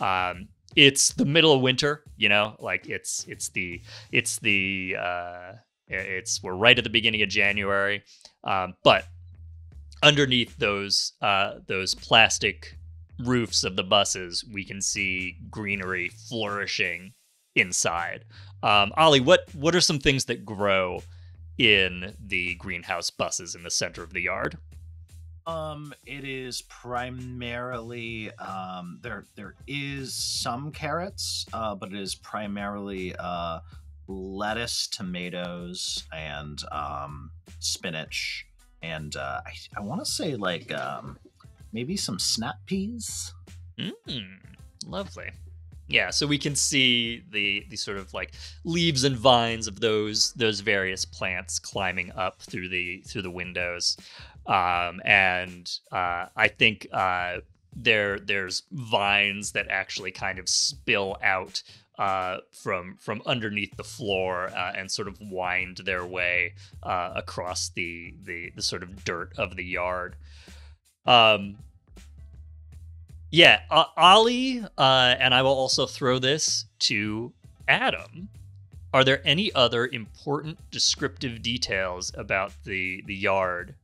A: Um, it's the middle of winter, you know, like it's it's the it's the it's we're right at the beginning of January, um, but underneath those uh, those plastic roofs of the buses, we can see greenery flourishing inside. Um, Olly, what what are some things that grow in the greenhouse buses in the center of the yard?
B: Um, it is primarily um, there. There is some carrots, uh, but it is primarily uh, lettuce, tomatoes, and um, spinach, and uh, I, I want to say like um, maybe some snap peas.
A: Mm, lovely. Yeah, so we can see the the sort of like leaves and vines of those those various plants climbing up through the through the windows, um, and uh, I think uh, there there's vines that actually kind of spill out uh, from from underneath the floor uh, and sort of wind their way uh, across the, the the sort of dirt of the yard. Um, yeah, uh, Olly, uh, and I will also throw this to Adam. Are there any other important descriptive details about the the yard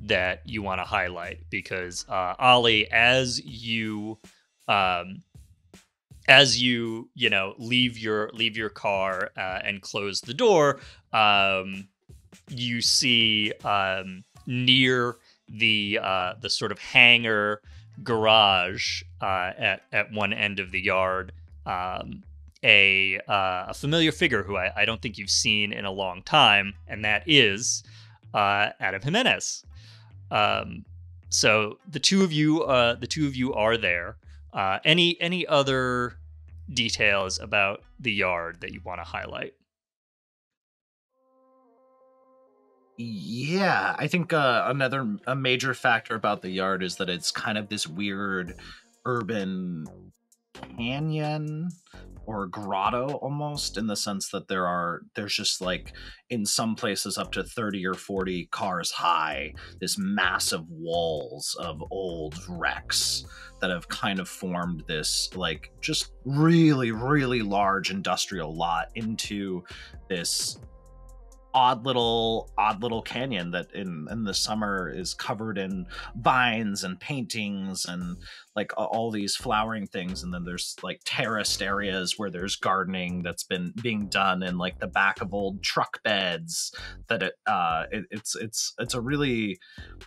A: that you want to highlight? Because uh, Olly, as you um, as you you know leave your leave your car uh, and close the door um, you see um, near the uh, the sort of hangar garage uh, at at one end of the yard um, a uh, a familiar figure who I, I don't think you've seen in a long time and that is uh, Adam Jimenez um, so the two of you uh, the two of you are there uh, any any other details about the yard that you want to highlight?
B: Yeah, I think uh, another a major factor about the yard is that it's kind of this weird urban canyon or grotto almost in the sense that there are there's just like in some places up to 30 or 40 cars high this massive walls of old wrecks that have kind of formed this like just really really large industrial lot into this odd little odd little canyon that in in the summer is covered in vines and paintings and like all these flowering things. And then there's like terraced areas where there's gardening that's been being done in like the back of old truck beds that it uh it, it's it's it's a really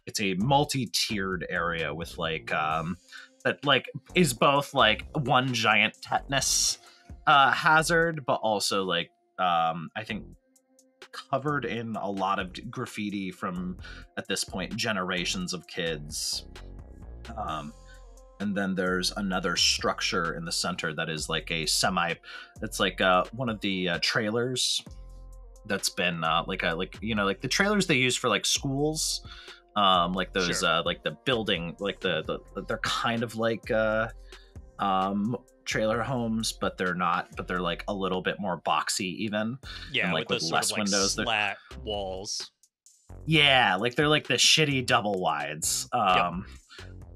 B: it's a multi-tiered area with like um that like is both like one giant tetanus uh hazard but also like um i think covered in a lot of graffiti from at this point generations of kids um and then there's another structure in the center that is like a semi it's like uh one of the uh, trailers that's been uh like a like you know like the trailers they use for like schools um like those
A: Sure.
B: uh like the building like the, the they're kind of like uh um trailer homes but they're not but they're like a little bit more boxy even
A: Yeah,
B: like,
A: with
B: with less
A: of like
B: windows, they're-
A: walls.
B: Yeah, like they're like the shitty double wides. Um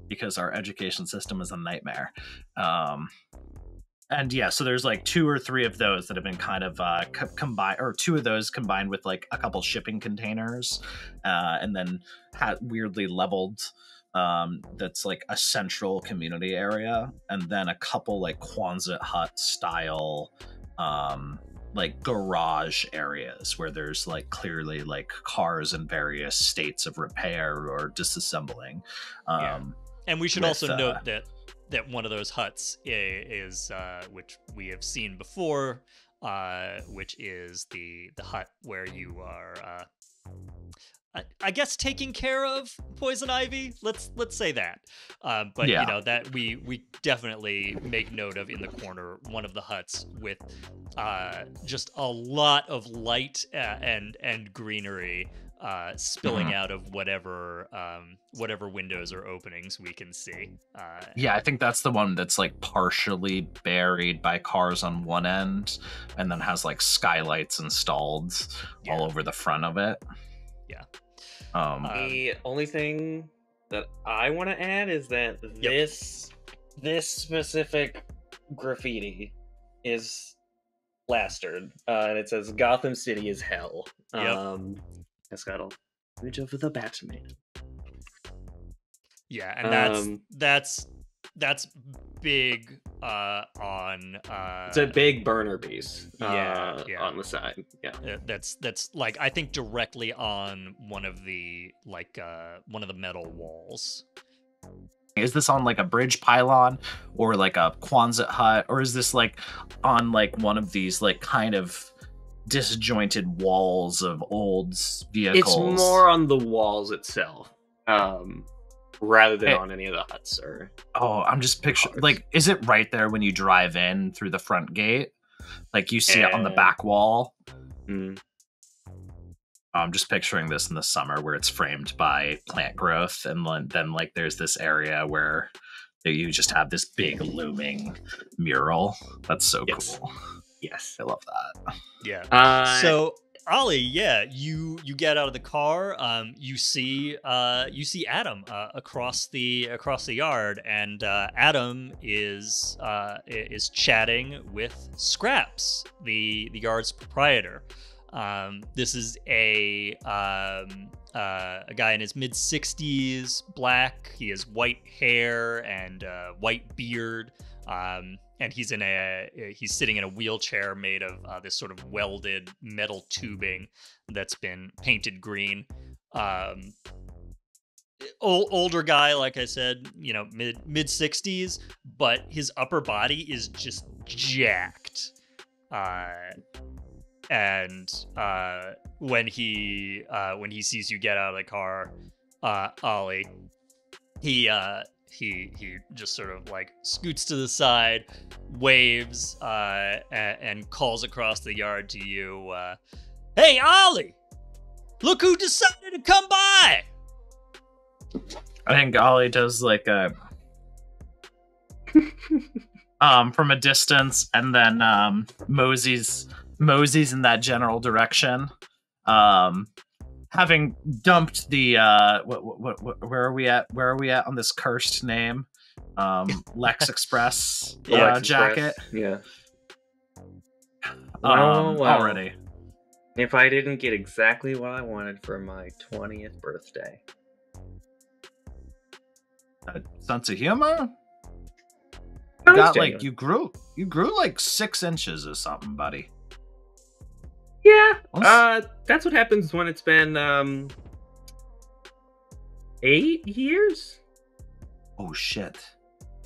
B: because our education system is a nightmare. Um and yeah, so there's like two or three of those that have been kind of uh co- combined or two of those combined with like a couple shipping containers uh and then had weirdly leveled um that's like a central community area and then a couple like Quonset hut style um like garage areas where there's like clearly like cars in various states of repair or disassembling. Um,
A: Yeah. And we should
B: With,
A: also
B: uh,
A: note that that one of those huts is uh, which we have seen before, uh, which is the the hut where you are. I, guess taking care of poison ivy. Let's let's say that. Uh, but
B: Yeah.
A: you know that we we definitely make note of in the corner one of the huts with uh, just a lot of light uh, and and greenery uh, spilling out of whatever um, whatever windows or openings we can see. Uh,
B: Yeah, I think that's the one that's like partially buried by cars on one end and then has like skylights installed
A: Yeah.
B: all over the front of it.
A: Yeah.
B: Um,
A: Uh,
E: The only thing that I want to add is that this this specific graffiti is plastered, uh, and it says Gotham City is hell.
A: Yep.
E: Um, it's got a image of the Batman.
A: Yeah, and that's
E: Um,
A: that's that's big uh on uh
E: It's a big burner piece.
A: yeah,
E: uh,
A: yeah.
E: on the side. Yeah.
A: uh, that's that's like I think directly on one of the like uh one of the metal walls.
B: is this on like a bridge pylon or like a Quonset hut or is this like on like one of these like kind of disjointed walls of old vehicles?
E: It's more on the walls itself, um, rather than
B: Hey.
E: on any of the huts or.
B: Oh, I'm just picturing like is it right there when you drive in through the front gate? Like you see it on the
E: Uh,
B: back wall.
E: Mm.
B: I'm just picturing this in the summer where it's framed by plant growth, and then, then like there's this area where you just have this big looming mural. That's so
E: Yes.
B: cool.
E: Yes.
B: I love that.
A: Yeah.
E: Uh,
A: So Olly, yeah, you you get out of the car. Um, you see uh you see Adam uh, across the across the yard, and uh, Adam is uh is chatting with Scraps, the the yard's proprietor. Um, this is a um uh, a guy in his mid 60s, black. He has white hair and uh, white beard. Um, and he's in a he's sitting in a wheelchair made of uh, this sort of welded metal tubing that's been painted green. Um, ol- older guy, like I said, you know, mid mid 60s, but his upper body is just jacked. Uh, and uh, when he uh, when he sees you get out of the car, uh, Olly, he uh, he he just sort of like scoots to the side, waves, uh, and, and calls across the yard to you. Uh, hey, Olly! Look who decided to come by!
B: I think Olly does like a um from a distance, and then um Mosey's Mosey's in that general direction. Um, having dumped the uh, what, what, what, where are we at? Where are we at on this cursed name? Um, Lex Express uh,
E: Lex Express.
B: jacket.
E: Yeah.
B: Um,
E: Well,
B: already.
E: If I didn't get exactly what I wanted for my 20th birthday.
B: A sense of humor. Got like you grew you grew like six inches or something, buddy.
E: Yeah. Uh, that's what happens when it's been um eight years.
B: Oh shit.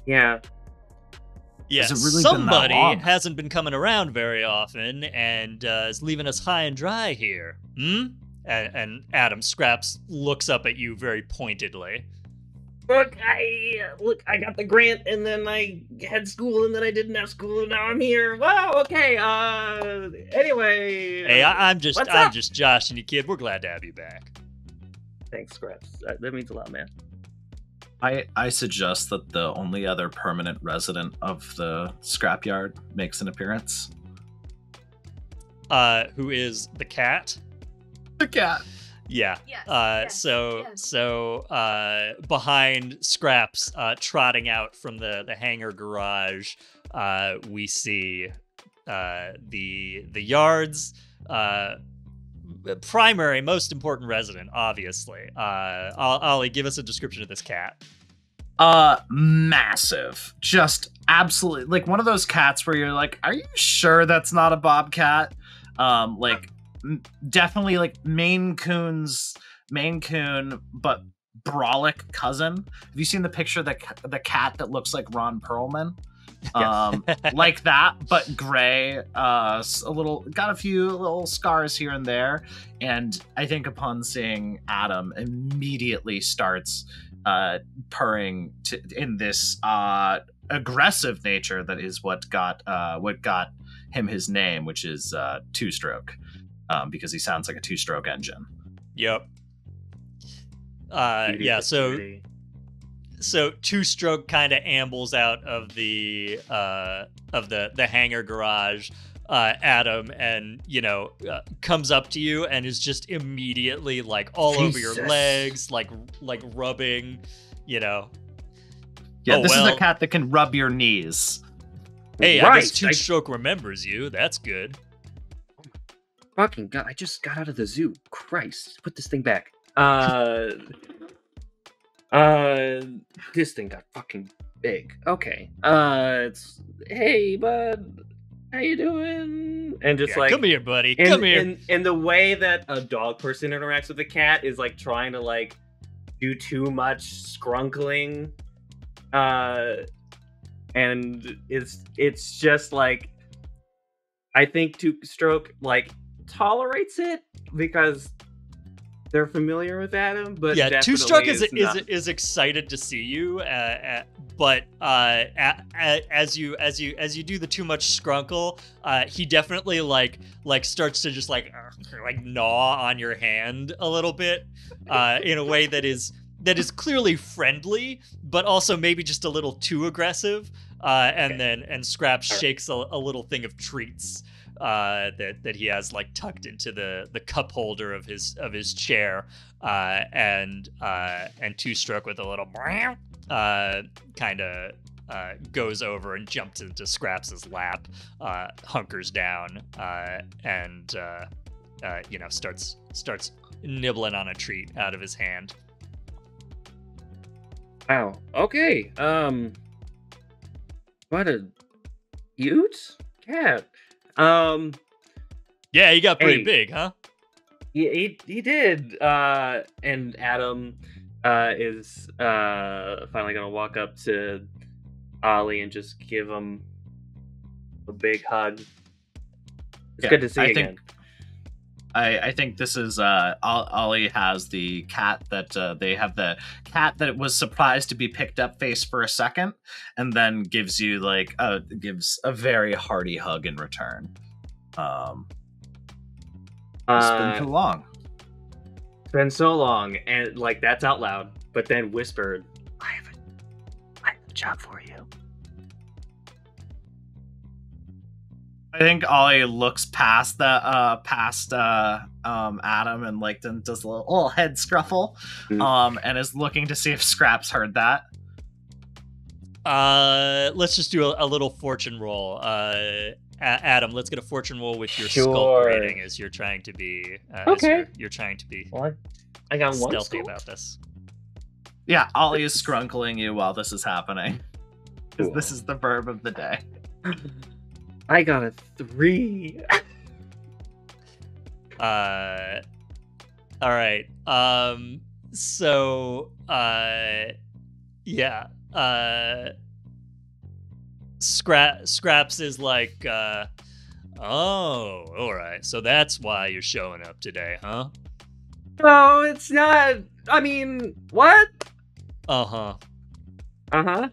E: Yeah.
A: Yeah,
B: really
A: somebody
B: long?
A: hasn't been coming around very often and uh, is leaving us high and dry here. Hmm? And, and Adam Scraps looks up at you very pointedly.
E: Look, I uh, look. I got the grant, and then I had school, and then I didn't have school, and now I'm here. Wow. Okay. Uh. Anyway.
A: Hey, I, I'm just I'm
E: up?
A: just joshing you, kid. We're glad to have you back.
E: Thanks, Scraps. Uh, that means a lot, man.
B: I I suggest that the only other permanent resident of the scrapyard makes an appearance.
A: Uh, who is the cat?
B: The cat.
A: Yeah.
C: Yes.
A: Uh,
C: yes,
A: so
C: yes.
A: so uh, behind Scraps, uh, trotting out from the the hangar garage, uh, we see uh, the the yards. Uh, primary, most important resident, obviously. Uh, Olly, give us a description of this cat.
B: Uh, massive. Just absolutely like one of those cats where you're like, are you sure that's not a bobcat? Um, like m- definitely like Maine Coons, Maine Coon, but brolic cousin. Have you seen the picture the the cat that looks like Ron Perlman? Um, like that, but gray. Uh, a little, got a few little scars here and there, and I think upon seeing Adam, immediately starts uh, purring to, in this uh, aggressive nature that is what got uh, what got him his name, which is uh, two stroke, um, because he sounds like a two stroke engine.
A: Yep. Uh, yeah. So so two stroke kind of ambles out of the uh of the the hangar garage uh adam and you know uh, comes up to you and is just immediately like all over your legs like like rubbing you know
B: Yeah,
A: Oh,
B: this is a cat that can rub your knees.
A: hey i guess two stroke remembers you that's good
E: fucking god! I just got out of the zoo. Christ, put this thing back. Uh, uh, this thing got fucking big. Okay. Uh, it's hey, bud, how you doing? And just
A: Yeah,
E: like
A: come here buddy
E: and,
A: come here
E: And, and the way that a dog person interacts with a cat is like trying to like do too much scrunkling. Uh and it's it's just like I think two stroke like tolerates it because they're familiar with Adam, but
A: yeah two stroke is
E: definitely
A: is, is excited to see you uh, uh, but uh, a, a, as you as you as you do the too much scrunkle uh, he definitely like like starts to just like like gnaw on your hand a little bit uh, in a way that is that is clearly friendly but also maybe just a little too aggressive uh, and
E: Okay.
A: then and scraps
E: Alright.
A: shakes a, a little thing of treats uh, that that he has like tucked into the the cup holder of his of his chair, uh, and uh, and two stroke with a little uh, kind of uh, goes over and jumps into Scraps' lap, uh, hunkers down, uh, and uh, uh, you know starts starts nibbling on a treat out of his hand.
E: Wow. Okay. Um. What a cute cat. Um.
A: Yeah, he got pretty
E: Hey.
A: big, huh?
E: He, he he did. Uh. And Adam, uh, is uh finally gonna walk up to Olly and just give him a big hug. It's
B: Yeah,
E: good to see
B: I
E: you
B: think-
E: again.
B: I, I think this is uh Ol- Olly has the cat that uh, they have the cat that was surprised to be picked up face for a second and then gives you like a gives a very hearty hug in return. Um it's been
E: Uh,
B: too long.
E: it's been so long, and like that's out loud, but then whispered, "I have a, I have a job for you."
B: I think Olly looks past the uh past uh um Adam and like then does a little, little head scruffle
E: Mm.
B: um and is looking to see if Scraps heard that.
A: Uh, let's just do a, a little fortune roll. Uh, A- Adam, let's get a fortune roll with your sculpt
E: Sure.
A: rating as you're trying to be. Uh,
E: Okay.
A: you're, you're trying to be
E: What? I got one
A: stealthy
E: scope?
A: about this.
B: Yeah, Olly is scrunkling you while this is happening. 'Cause
E: Cool.
B: This is the verb of the day.
E: I got a three.
A: Uh, all right. Um, so, uh, yeah. Uh, Scrap Scraps is like, uh, oh, all right. So that's why you're showing up today, huh?
E: No, it's not. I mean, what?
A: Uh huh.
E: Uh huh.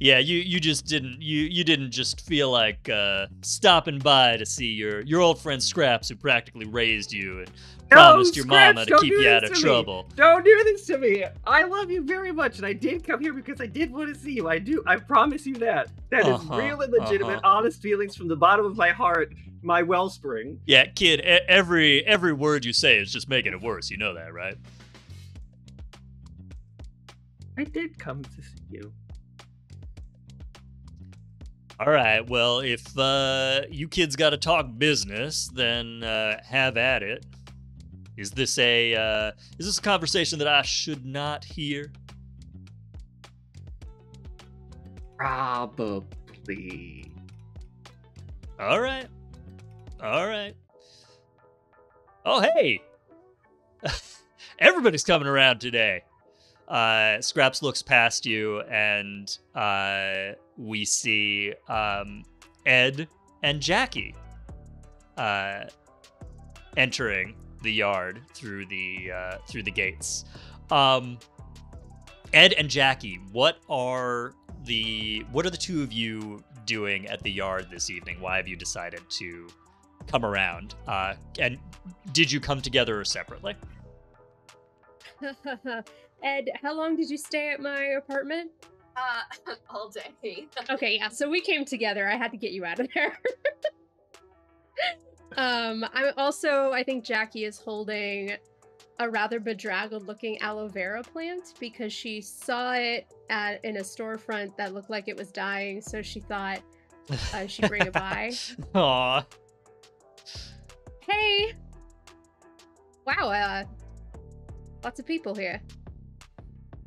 A: Yeah, you you just didn't you you didn't just feel like uh, stopping by to see your your old friend Scraps, who practically raised you and promised your
E: Scraps,
A: mama to keep you out of
E: to me.
A: trouble.
E: Don't do this to me. I love you very much, and I did come here because I did want to see you. I do. I promise you that. That is
A: Uh-huh,
E: real and legitimate,
A: uh-huh.
E: honest feelings from the bottom of my heart, my wellspring.
A: Yeah, kid, e- every every word you say is just making it worse. You know that, right?
E: I did come to see you.
A: All right. Well, if uh, you kids got to talk business, then uh, have at it. Is this a uh, is this a conversation that I should not hear?
E: Probably.
A: All right. All right. Oh, hey. Everybody's coming around today. Uh, Scraps looks past you, and uh, we see um, Ed and Jacky uh, entering the yard through the uh, through the gates. Um, Ed and Jacky, what are the what are the two of you doing at the yard this evening? Why have you decided to come around? Uh, and did you come together or separately?
F: Ed, how long did you stay at my apartment?
C: Uh, all day.
F: Okay, yeah, so we came together. I had to get you out of there. um, I'm also, I think Jacky is holding a rather bedraggled looking aloe vera plant because she saw it at in a storefront that looked like it was dying, so she thought uh, she'd bring it by.
A: Aw.
F: Hey! Wow, uh, lots of people here.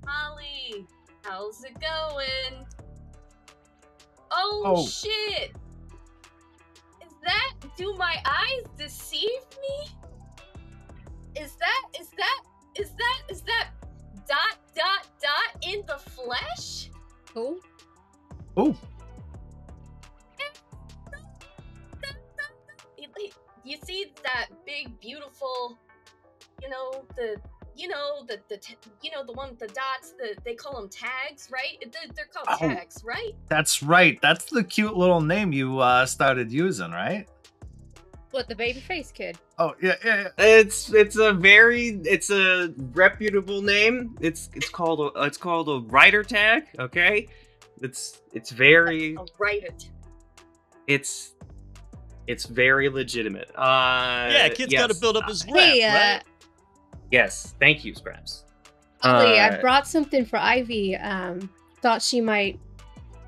C: Molly, how's it going? Oh,
B: Oh.
C: shit! Is that? Do my eyes deceive me? Is that? Is that? Is that? Is that? Dot dot dot in the flesh?
F: Oh,
B: Oh,
C: You- you- You see that big, beautiful, you know the. You know the the t- you know the one with the dots. The they call them tags, right? They're, they're called
B: Oh.
C: tags, right?
B: that's right. That's the cute little name you uh, started using, right?
F: what, the baby face kid?
B: Oh yeah, yeah, yeah.
E: It's it's a very it's a reputable name. It's it's called a, it's called a writer tag. Okay, it's it's very
C: A writer tag.
E: it's it's very legitimate. Uh,
A: yeah, kid's got to build up his rep,
F: Hey, uh,
A: right?
E: Yes, thank you, Scraps.
F: Olly, I
E: Uh,
F: brought something for Ivy. Um, thought she might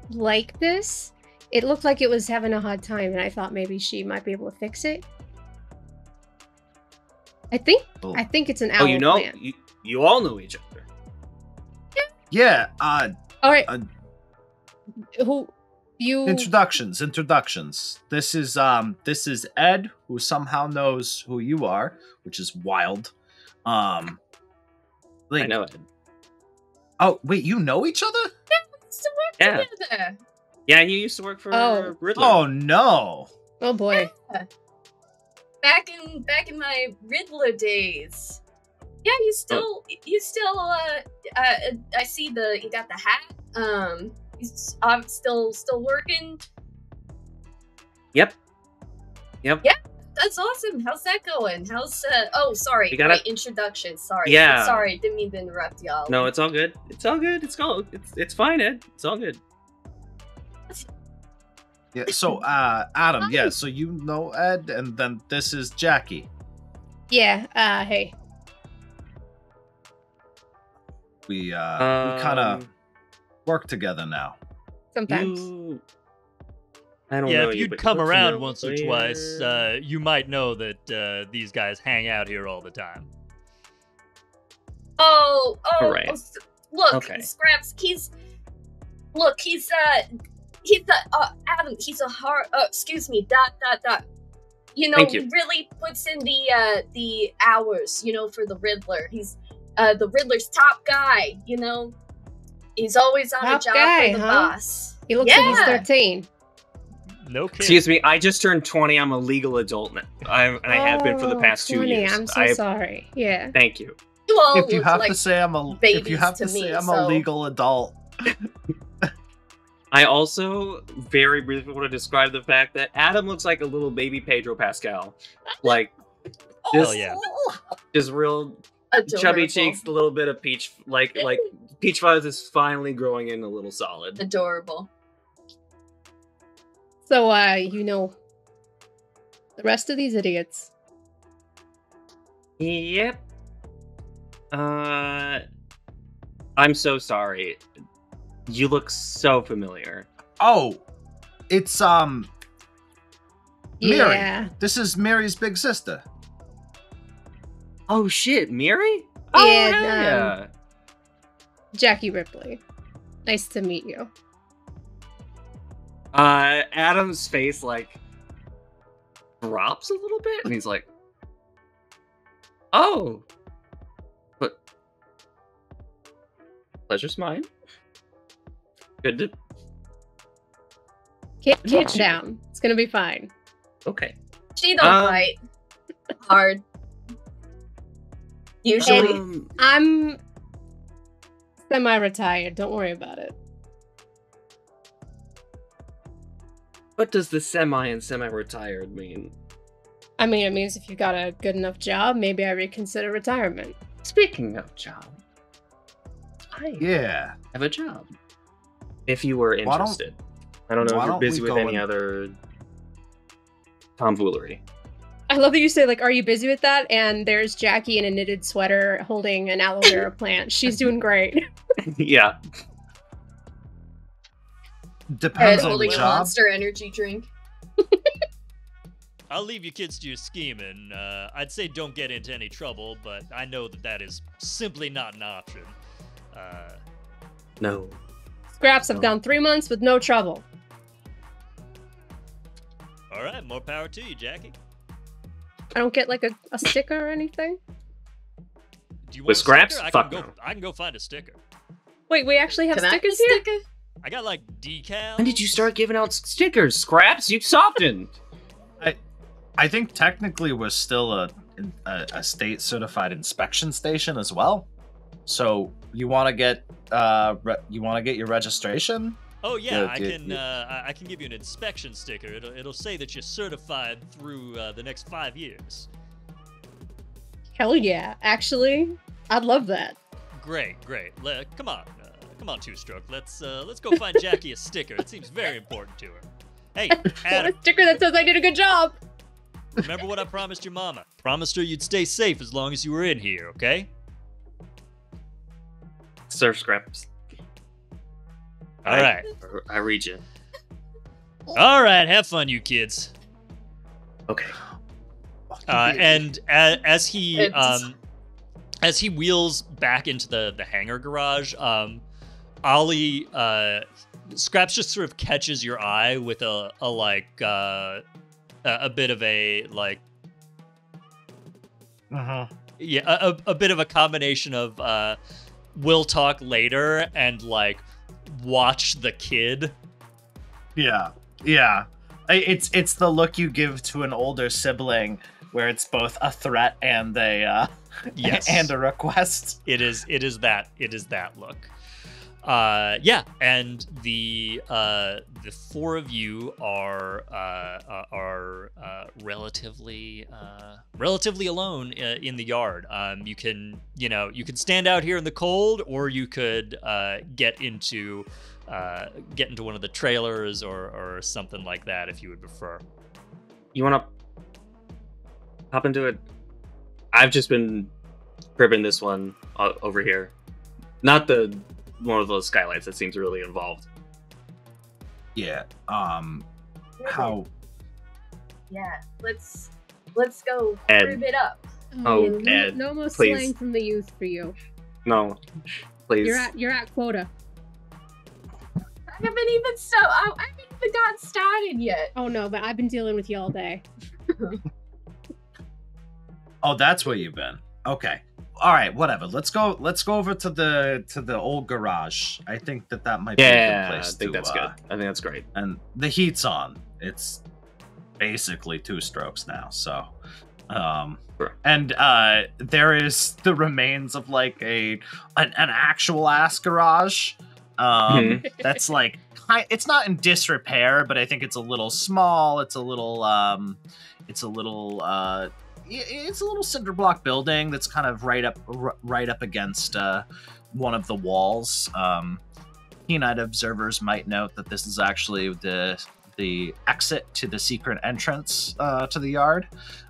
F: like this. It looked like it was having a hard time, and I thought maybe she might be able to fix it. I think
B: Oh.
F: I think it's an owl.
E: Oh, you know,
F: plant.
E: you, you all know each other.
B: Yeah, uh,
F: All right,
B: uh,
F: who you?
B: introductions, introductions. This is um, this is Ed, who somehow knows who you are, which is wild. Um, like, I
E: know it.
B: oh wait, you know each other?
C: Used to work
E: Yeah.
C: together.
E: Yeah, you used to work for
F: Oh.
E: Riddler.
B: Oh no!
F: oh boy,
C: back in back in my Riddler days. Yeah, you still you still uh, uh I see the you got the hat. Um he's I'm still still working.
E: Yep. Yep.
C: Yeah. That's awesome. How's that going? How's uh oh sorry,
E: We gotta-
C: my introduction. Sorry.
E: Yeah.
C: Sorry, didn't mean to interrupt y'all.
E: No, it's all good. It's all good. It's all it's it's fine, Ed. It's all good.
B: Yeah. So, uh, Adam, yeah. So you know Ed, and then this is Jacky.
F: yeah. Uh, hey,
B: We uh, we kind of
E: Um,
B: work together now.
F: sometimes.
E: You... I don't
A: yeah,
E: know.
A: If you'd
E: you,
A: come around once or twice, uh, you might know that uh, these guys hang out here all the time.
C: Oh, oh,
E: right.
C: oh look,
E: okay.
C: Scraps, he's look, he's uh he's the uh, Adam, he's a hard uh, excuse me, dot dot dot. You know,
E: you.
C: he really puts in the uh the hours, you know, for the Riddler. He's uh the Riddler's top guy, you know. He's always on
F: top
C: a job
F: guy,
C: for the
F: huh?
C: boss.
F: He looks yeah. like he's 13.
A: No kidding.
E: Excuse me, I just turned 20. I'm a legal adult now. I, and I have been for the
F: Oh,
E: past two
F: 20,
E: years.
F: I'm so
E: I
F: sorry. Yeah.
E: thank you.
C: You all
B: if you have
C: like
B: to say I'm a if you have
C: to
B: to say
C: me,
B: I'm
C: so-
B: a legal adult.
E: I also very briefly want to describe the fact that Adam looks like a little baby Pedro Pascal. Like,
A: Hell
E: just,
A: yeah.
E: just real
C: adorable.
E: chubby cheeks, a little bit of peach, like like peach fuzz is finally growing in a little solid.
C: Adorable.
F: So, uh, you know, the rest of these idiots.
E: Yep. Uh, I'm so sorry. You look so familiar.
B: Oh, it's um, Mary.
F: Yeah.
B: this is Mary's big sister.
E: Oh shit, Mary.
F: Yeah,
E: Oh, hell
F: um,
E: yeah.
F: Jacky Ripley. Nice to meet you.
E: Uh, Adam's face like drops a little bit, and he's like, "Oh, but Pleasure's mine. Good to
F: Calm, calm
E: Watch you.
F: down. It's gonna be fine.
E: okay.
C: She don't
E: Um,
C: bite hard. Usually.
E: Um,
F: I'm semi-retired. Don't worry about it.
E: What does the semi and semi-retired mean?
F: I mean, it means if you got a good enough job, maybe I reconsider retirement.
E: Speaking of job, I
B: Yeah.
E: have a job. If you were
B: Why don't-
E: interested, I don't know
B: why
E: if you're
B: don't we
E: busy with
B: go
E: any
B: and-
E: other tomfoolery.
F: I love that you say like, "Are you busy with that?" And there's Jacky in a knitted sweater holding an aloe vera plant. She's doing great.
E: yeah,
C: Ed
B: Depends on the
C: holding a
B: job.
C: monster energy drink.
A: I'll leave you kids to your scheming. Uh, I'd say don't get into any trouble, but I know that that is simply not an option. Uh,
E: no.
F: Scraps, I've gone three months with no trouble.
A: all right, more power to you, Jacky.
F: I don't get like a, a sticker or anything.
A: Do you want
E: With
A: a
E: scraps?
A: sticker? I
E: Fuck
A: can go.
E: no.
A: I can go find a sticker.
F: Wait, we actually have
C: Can I have a
F: stickers here.
C: sticker?
A: I got like decals.
E: When did you start giving out stickers? Scraps? You softened.
B: I I think technically we're still a, a, a state certified inspection station as well. So you want to get uh re- you want to get your registration?
A: Oh yeah,
B: Yeah,
A: I
B: yeah,
A: can.
B: yeah.
A: Uh, I- I can give you an inspection sticker. It'll, it'll say that you're certified through uh, the next five years.
F: Hell yeah! Actually, I'd love that.
A: Great, great. Le- come on, uh, come on, Two Stroke. Let's uh, let's go find Jacky a sticker. It seems very important to her. Hey,
F: I want
A: Adam,
F: a sticker that says I did a good job.
A: remember what I promised your mama? Promised her you'd stay safe as long as you were in here. Okay?
E: Sir Scraps.
A: All
E: I-
A: right,
E: I read you.
A: all right. Have fun, you kids.
E: Okay.
A: Uh, and as, as he um, as he wheels back into the the hangar garage, um, Olly uh, Scraps just sort of catches your eye with a a like uh, a, bit of a like
B: Mhm.
A: yeah a, a- a bit of a combination of uh, we'll talk later and like watch the kid.
B: Yeah, yeah. It's it's the look you give to an older sibling, where it's both a threat and a uh,
A: Yes.
B: and a request.
A: it is it is that it is that look uh yeah and the uh the four of you are uh uh, are uh relatively uh relatively alone in the yard um you can you know you can stand out here in the cold or you could get into get into one of the trailers or or something like that if you would prefer
E: You want to hop into it? I've just been cribbing this one over here. Not the one of those skylights that seems really involved.
B: Yeah. Um. How?
C: Yeah, let's let's go
E: Ed.
C: prove it up.
E: Oh,
F: no,
E: Ed,
F: no more
E: please.
F: slang from the youth for you.
E: No, please.
F: You're at you're at quota.
C: I haven't even so I, I haven't even got started yet.
F: Oh no, but I've been dealing with you all day.
B: Oh, that's where you've been. Okay. All right. Whatever. Let's go. Let's go over to the to the old garage. I think that that might be a
E: yeah,
B: good
E: I think
B: to,
E: that's
B: uh,
E: good. I think that's great.
B: And the heat's on. It's basically two strokes now. So, um,
E: Sure.
B: and uh, there is the remains of like a an, an actual ass garage. Um, that's like it's not in disrepair, but I think it's a little small. It's a little um, it's a little uh, i- it's a little cinder block building that's kind of right up right up against uh, one of the walls. Um, keen-eyed observers might note that this is actually the the exit to the secret entrance uh, to the yard.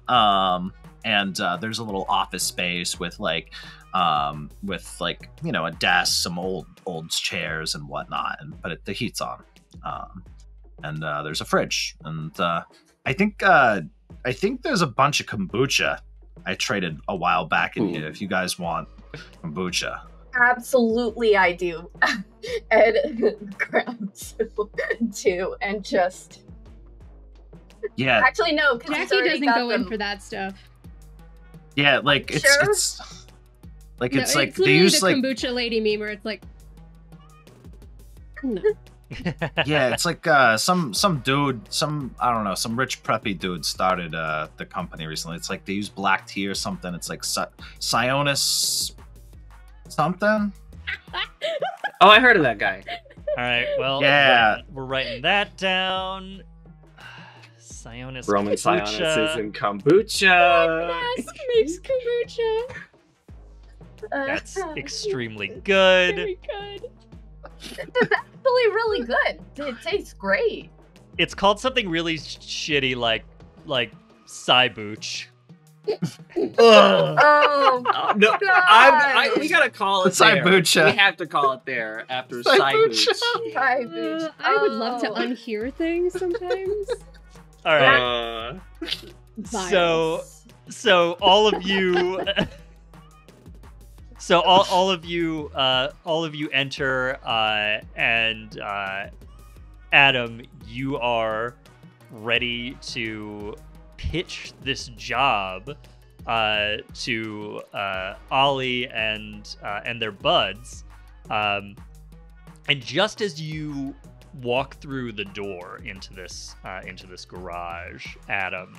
B: Um, and uh, there's a little office space with like um, with like you know a desk, some old old chairs and whatnot, and but it, the heat's on. Um, and uh, there's a fridge, and uh, I think uh, I think there's a bunch of kombucha I traded a while back in
E: Ooh.
B: here. Hmm. If you guys want kombucha,
C: Absolutely, I do. Ed grabs two and just
B: yeah,
C: actually no, because
F: Jacky doesn't go in for that stuff.
B: yeah, like it's
C: Sure.
B: it's like
F: No,
B: it's like they use
F: the
B: like
F: kombucha lady meme where it's like No.
B: Yeah, it's like uh, some some dude, some I don't know, some rich preppy dude started uh, the company recently. It's like they use black tea or something. It's like Si- Sionis something.
E: Oh, I heard of that guy.
A: All right. Well,
B: Yeah.
A: we're, we're writing that down. Sionis
E: Roman
A: kombucha.
E: Sionis is in kombucha.
F: Mask makes kombucha.
A: That's extremely good.
F: Very good.
C: That's actually really good. It tastes great.
A: It's called something really sh- shitty, like like Cybooch.
B: Ugh.
C: Oh,
E: Oh, no,
C: God.
E: I'm, I, we gotta call it there.
B: Saibucha.
E: We have to call it there after
B: Saibucha.
E: Saibucha.
F: Uh,
C: bitch.
F: I would love to
C: Oh.
F: unhear things sometimes.
A: All right.
E: Uh,
A: So so all of you so all, all of you uh all of you enter uh and uh adam you are ready to pitch this job uh to uh olly and uh and their buds um and just as you walk through the door into this uh into this garage adam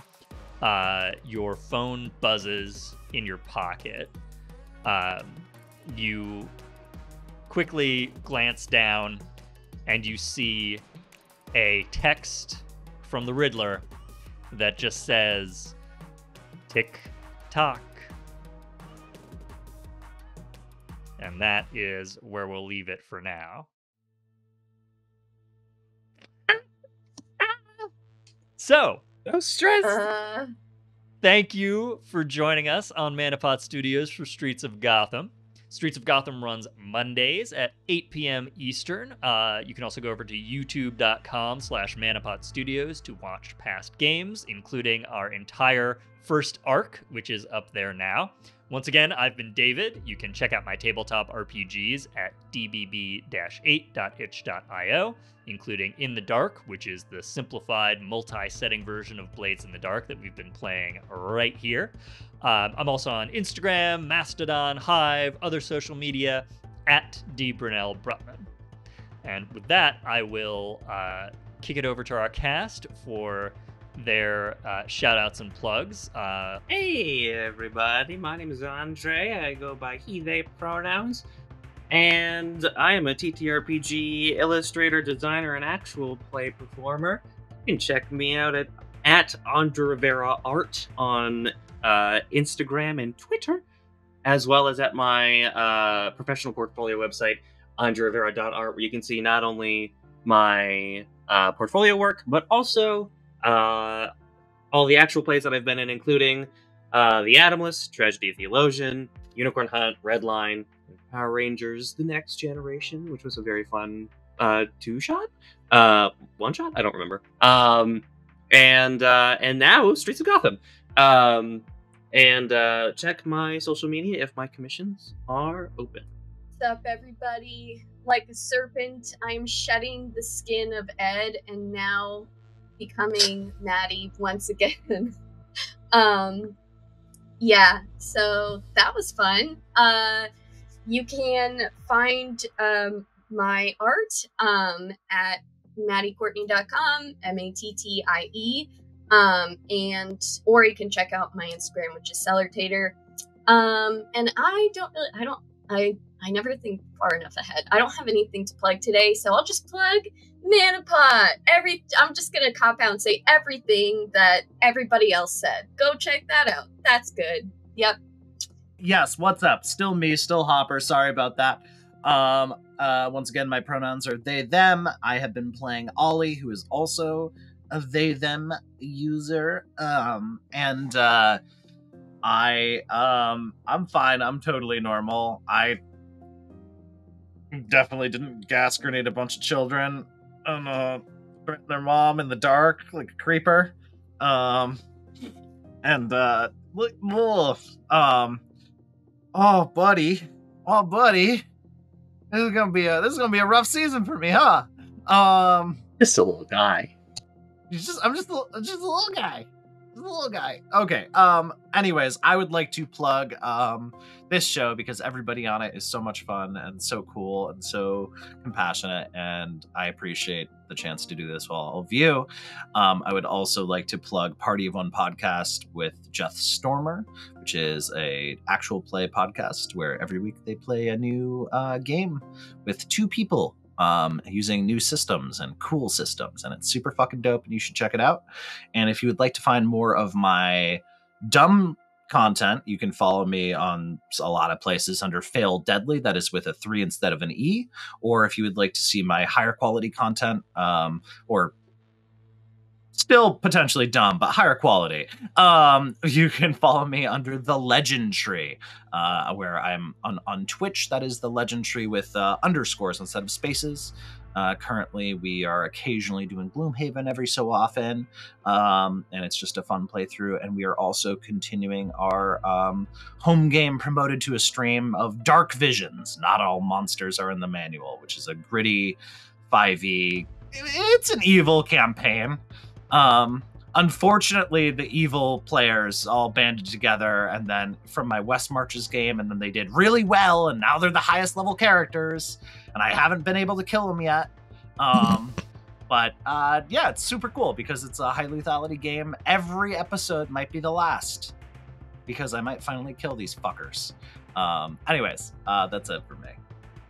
A: uh, your phone buzzes in your pocket. Um, you quickly glance down and you see a text from the Riddler that just says, tick tock. And that is where we'll leave it for now. So,
E: no stress.
C: Uh,
A: Thank you for joining us on ManaPot Studios for Streets of Gotham. Streets of Gotham runs Mondays at 8 p.m. Eastern. Uh, you can also go over to youtube.com slash ManaPot Studios to watch past games, including our entire first arc, which is up there now. Once again, I've been David. You can check out my tabletop RPGs at dbb-8.itch.io, including In the Dark, which is the simplified multi-setting version of Blades in the Dark that we've been playing right here. Um, I'm also on Instagram, Mastodon, Hive, other social media at dbrunell Brutman. And with that, I will uh, kick it over to our cast for their uh, shout outs and plugs. Uh,
E: Hey everybody, my name is Andre. I go by he, they pronouns. And I am a TTRPG illustrator, designer, and actual play performer. You can check me out at, at Andre Rivera Art on uh, Instagram and Twitter, as well as at my uh, professional portfolio website, andrerivera.art, where you can see not only my uh, portfolio work, but also uh, all the actual plays that I've been in, including uh, The Atomless, Tragedy of Theologian, Unicorn Hunt, Redline, Power Rangers: The Next Generation, which was a very fun uh, two shot, uh, one shot. I don't remember. Um, and uh, and now Streets of Gotham. Um, and uh, check my social media if my commissions are open.
C: What's up, everybody? Like a serpent, I'm shedding the skin of Ed and now becoming Mattie once again. um, yeah, so that was fun. Uh, you can find um, my art um, at mattiecourtney.com, M A T T I E. Um, and or you can check out my Instagram, which is Cellartater. Um, and I don't really, I don't, I, I never think far enough ahead. I don't have anything to plug today, so I'll just plug ManaPot. Every, I'm just gonna cop out and say everything that everybody else said. Go check that out. That's good. Yep.
B: yes, what's up? Still me, still Hopper. Sorry about that. Um, uh, once again, my pronouns are they, them. I have been playing Olly, who is also a they, them user. Um, and, uh, I, um, I'm fine. I'm totally normal. I definitely didn't gas grenade a bunch of children and, uh, threaten their mom in the dark like a creeper. Um, and, uh, look, um, Oh, buddy. Oh, buddy. This is gonna be a this is gonna be a rough season for me, huh? Um,
E: Just a little guy.
B: just I'm just a, just a little guy. The little guy. Okay. Um. Anyways, I would like to plug um this show because everybody on it is so much fun and so cool and so compassionate, and I appreciate the chance to do this with all of you. Um, I would also like to plug Party of One podcast with Jeff Stormer, which is a actual play podcast where every week they play a new uh, game with two people um, using new systems and cool systems, and it's super fucking dope, and you should check it out. And if you would like to find more of my dumb content, you can follow me on a lot of places under Fail Deadly, that is with a three instead of an E. Or if you would like to see my higher quality content, um, or still potentially dumb but higher quality. Um you can follow me under the legend tree uh where i'm on on twitch. That is the legend tree with uh, underscores instead of spaces. Uh, currently we are occasionally doing gloomhaven every so often um, and it's just a fun playthrough. And we are also continuing our um, home game promoted to a stream of dark visions. Not all monsters are in the manual which is a gritty 5e it's an evil campaign um, unfortunately, the evil players all banded together, and then from my West Marches game, and then they did really well, and now they're the highest level characters, and I haven't been able to kill them yet. Um, but uh, yeah, it's super cool because it's a high lethality game. Every episode might be the last because I might finally kill these fuckers. Um, anyways, uh, that's it for me.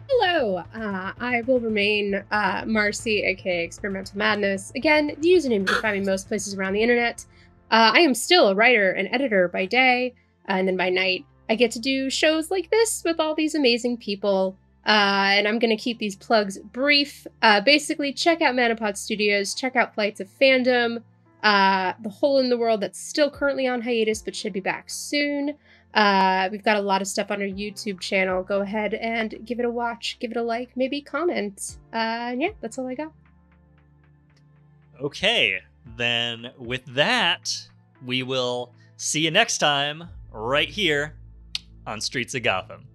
F: Hello, uh, I will remain uh, Marcy, aka Experimental Madness. Again, the username you can find me most places around the internet. Uh, I am still a writer and editor by day, uh, and then by night, I get to do shows like this with all these amazing people. Uh, and I'm going to keep these plugs brief. Uh, basically, check out ManaPot Studios, check out Flights of Fandom, The Hole in the World that's still currently on hiatus but should be back soon. Uh, we've got a lot of stuff on our YouTube channel. Go ahead and give it a watch, give it a like, maybe comment. Uh, yeah, that's all I got.
A: Okay, then with that, we will see you next time right here on Streets of Gotham.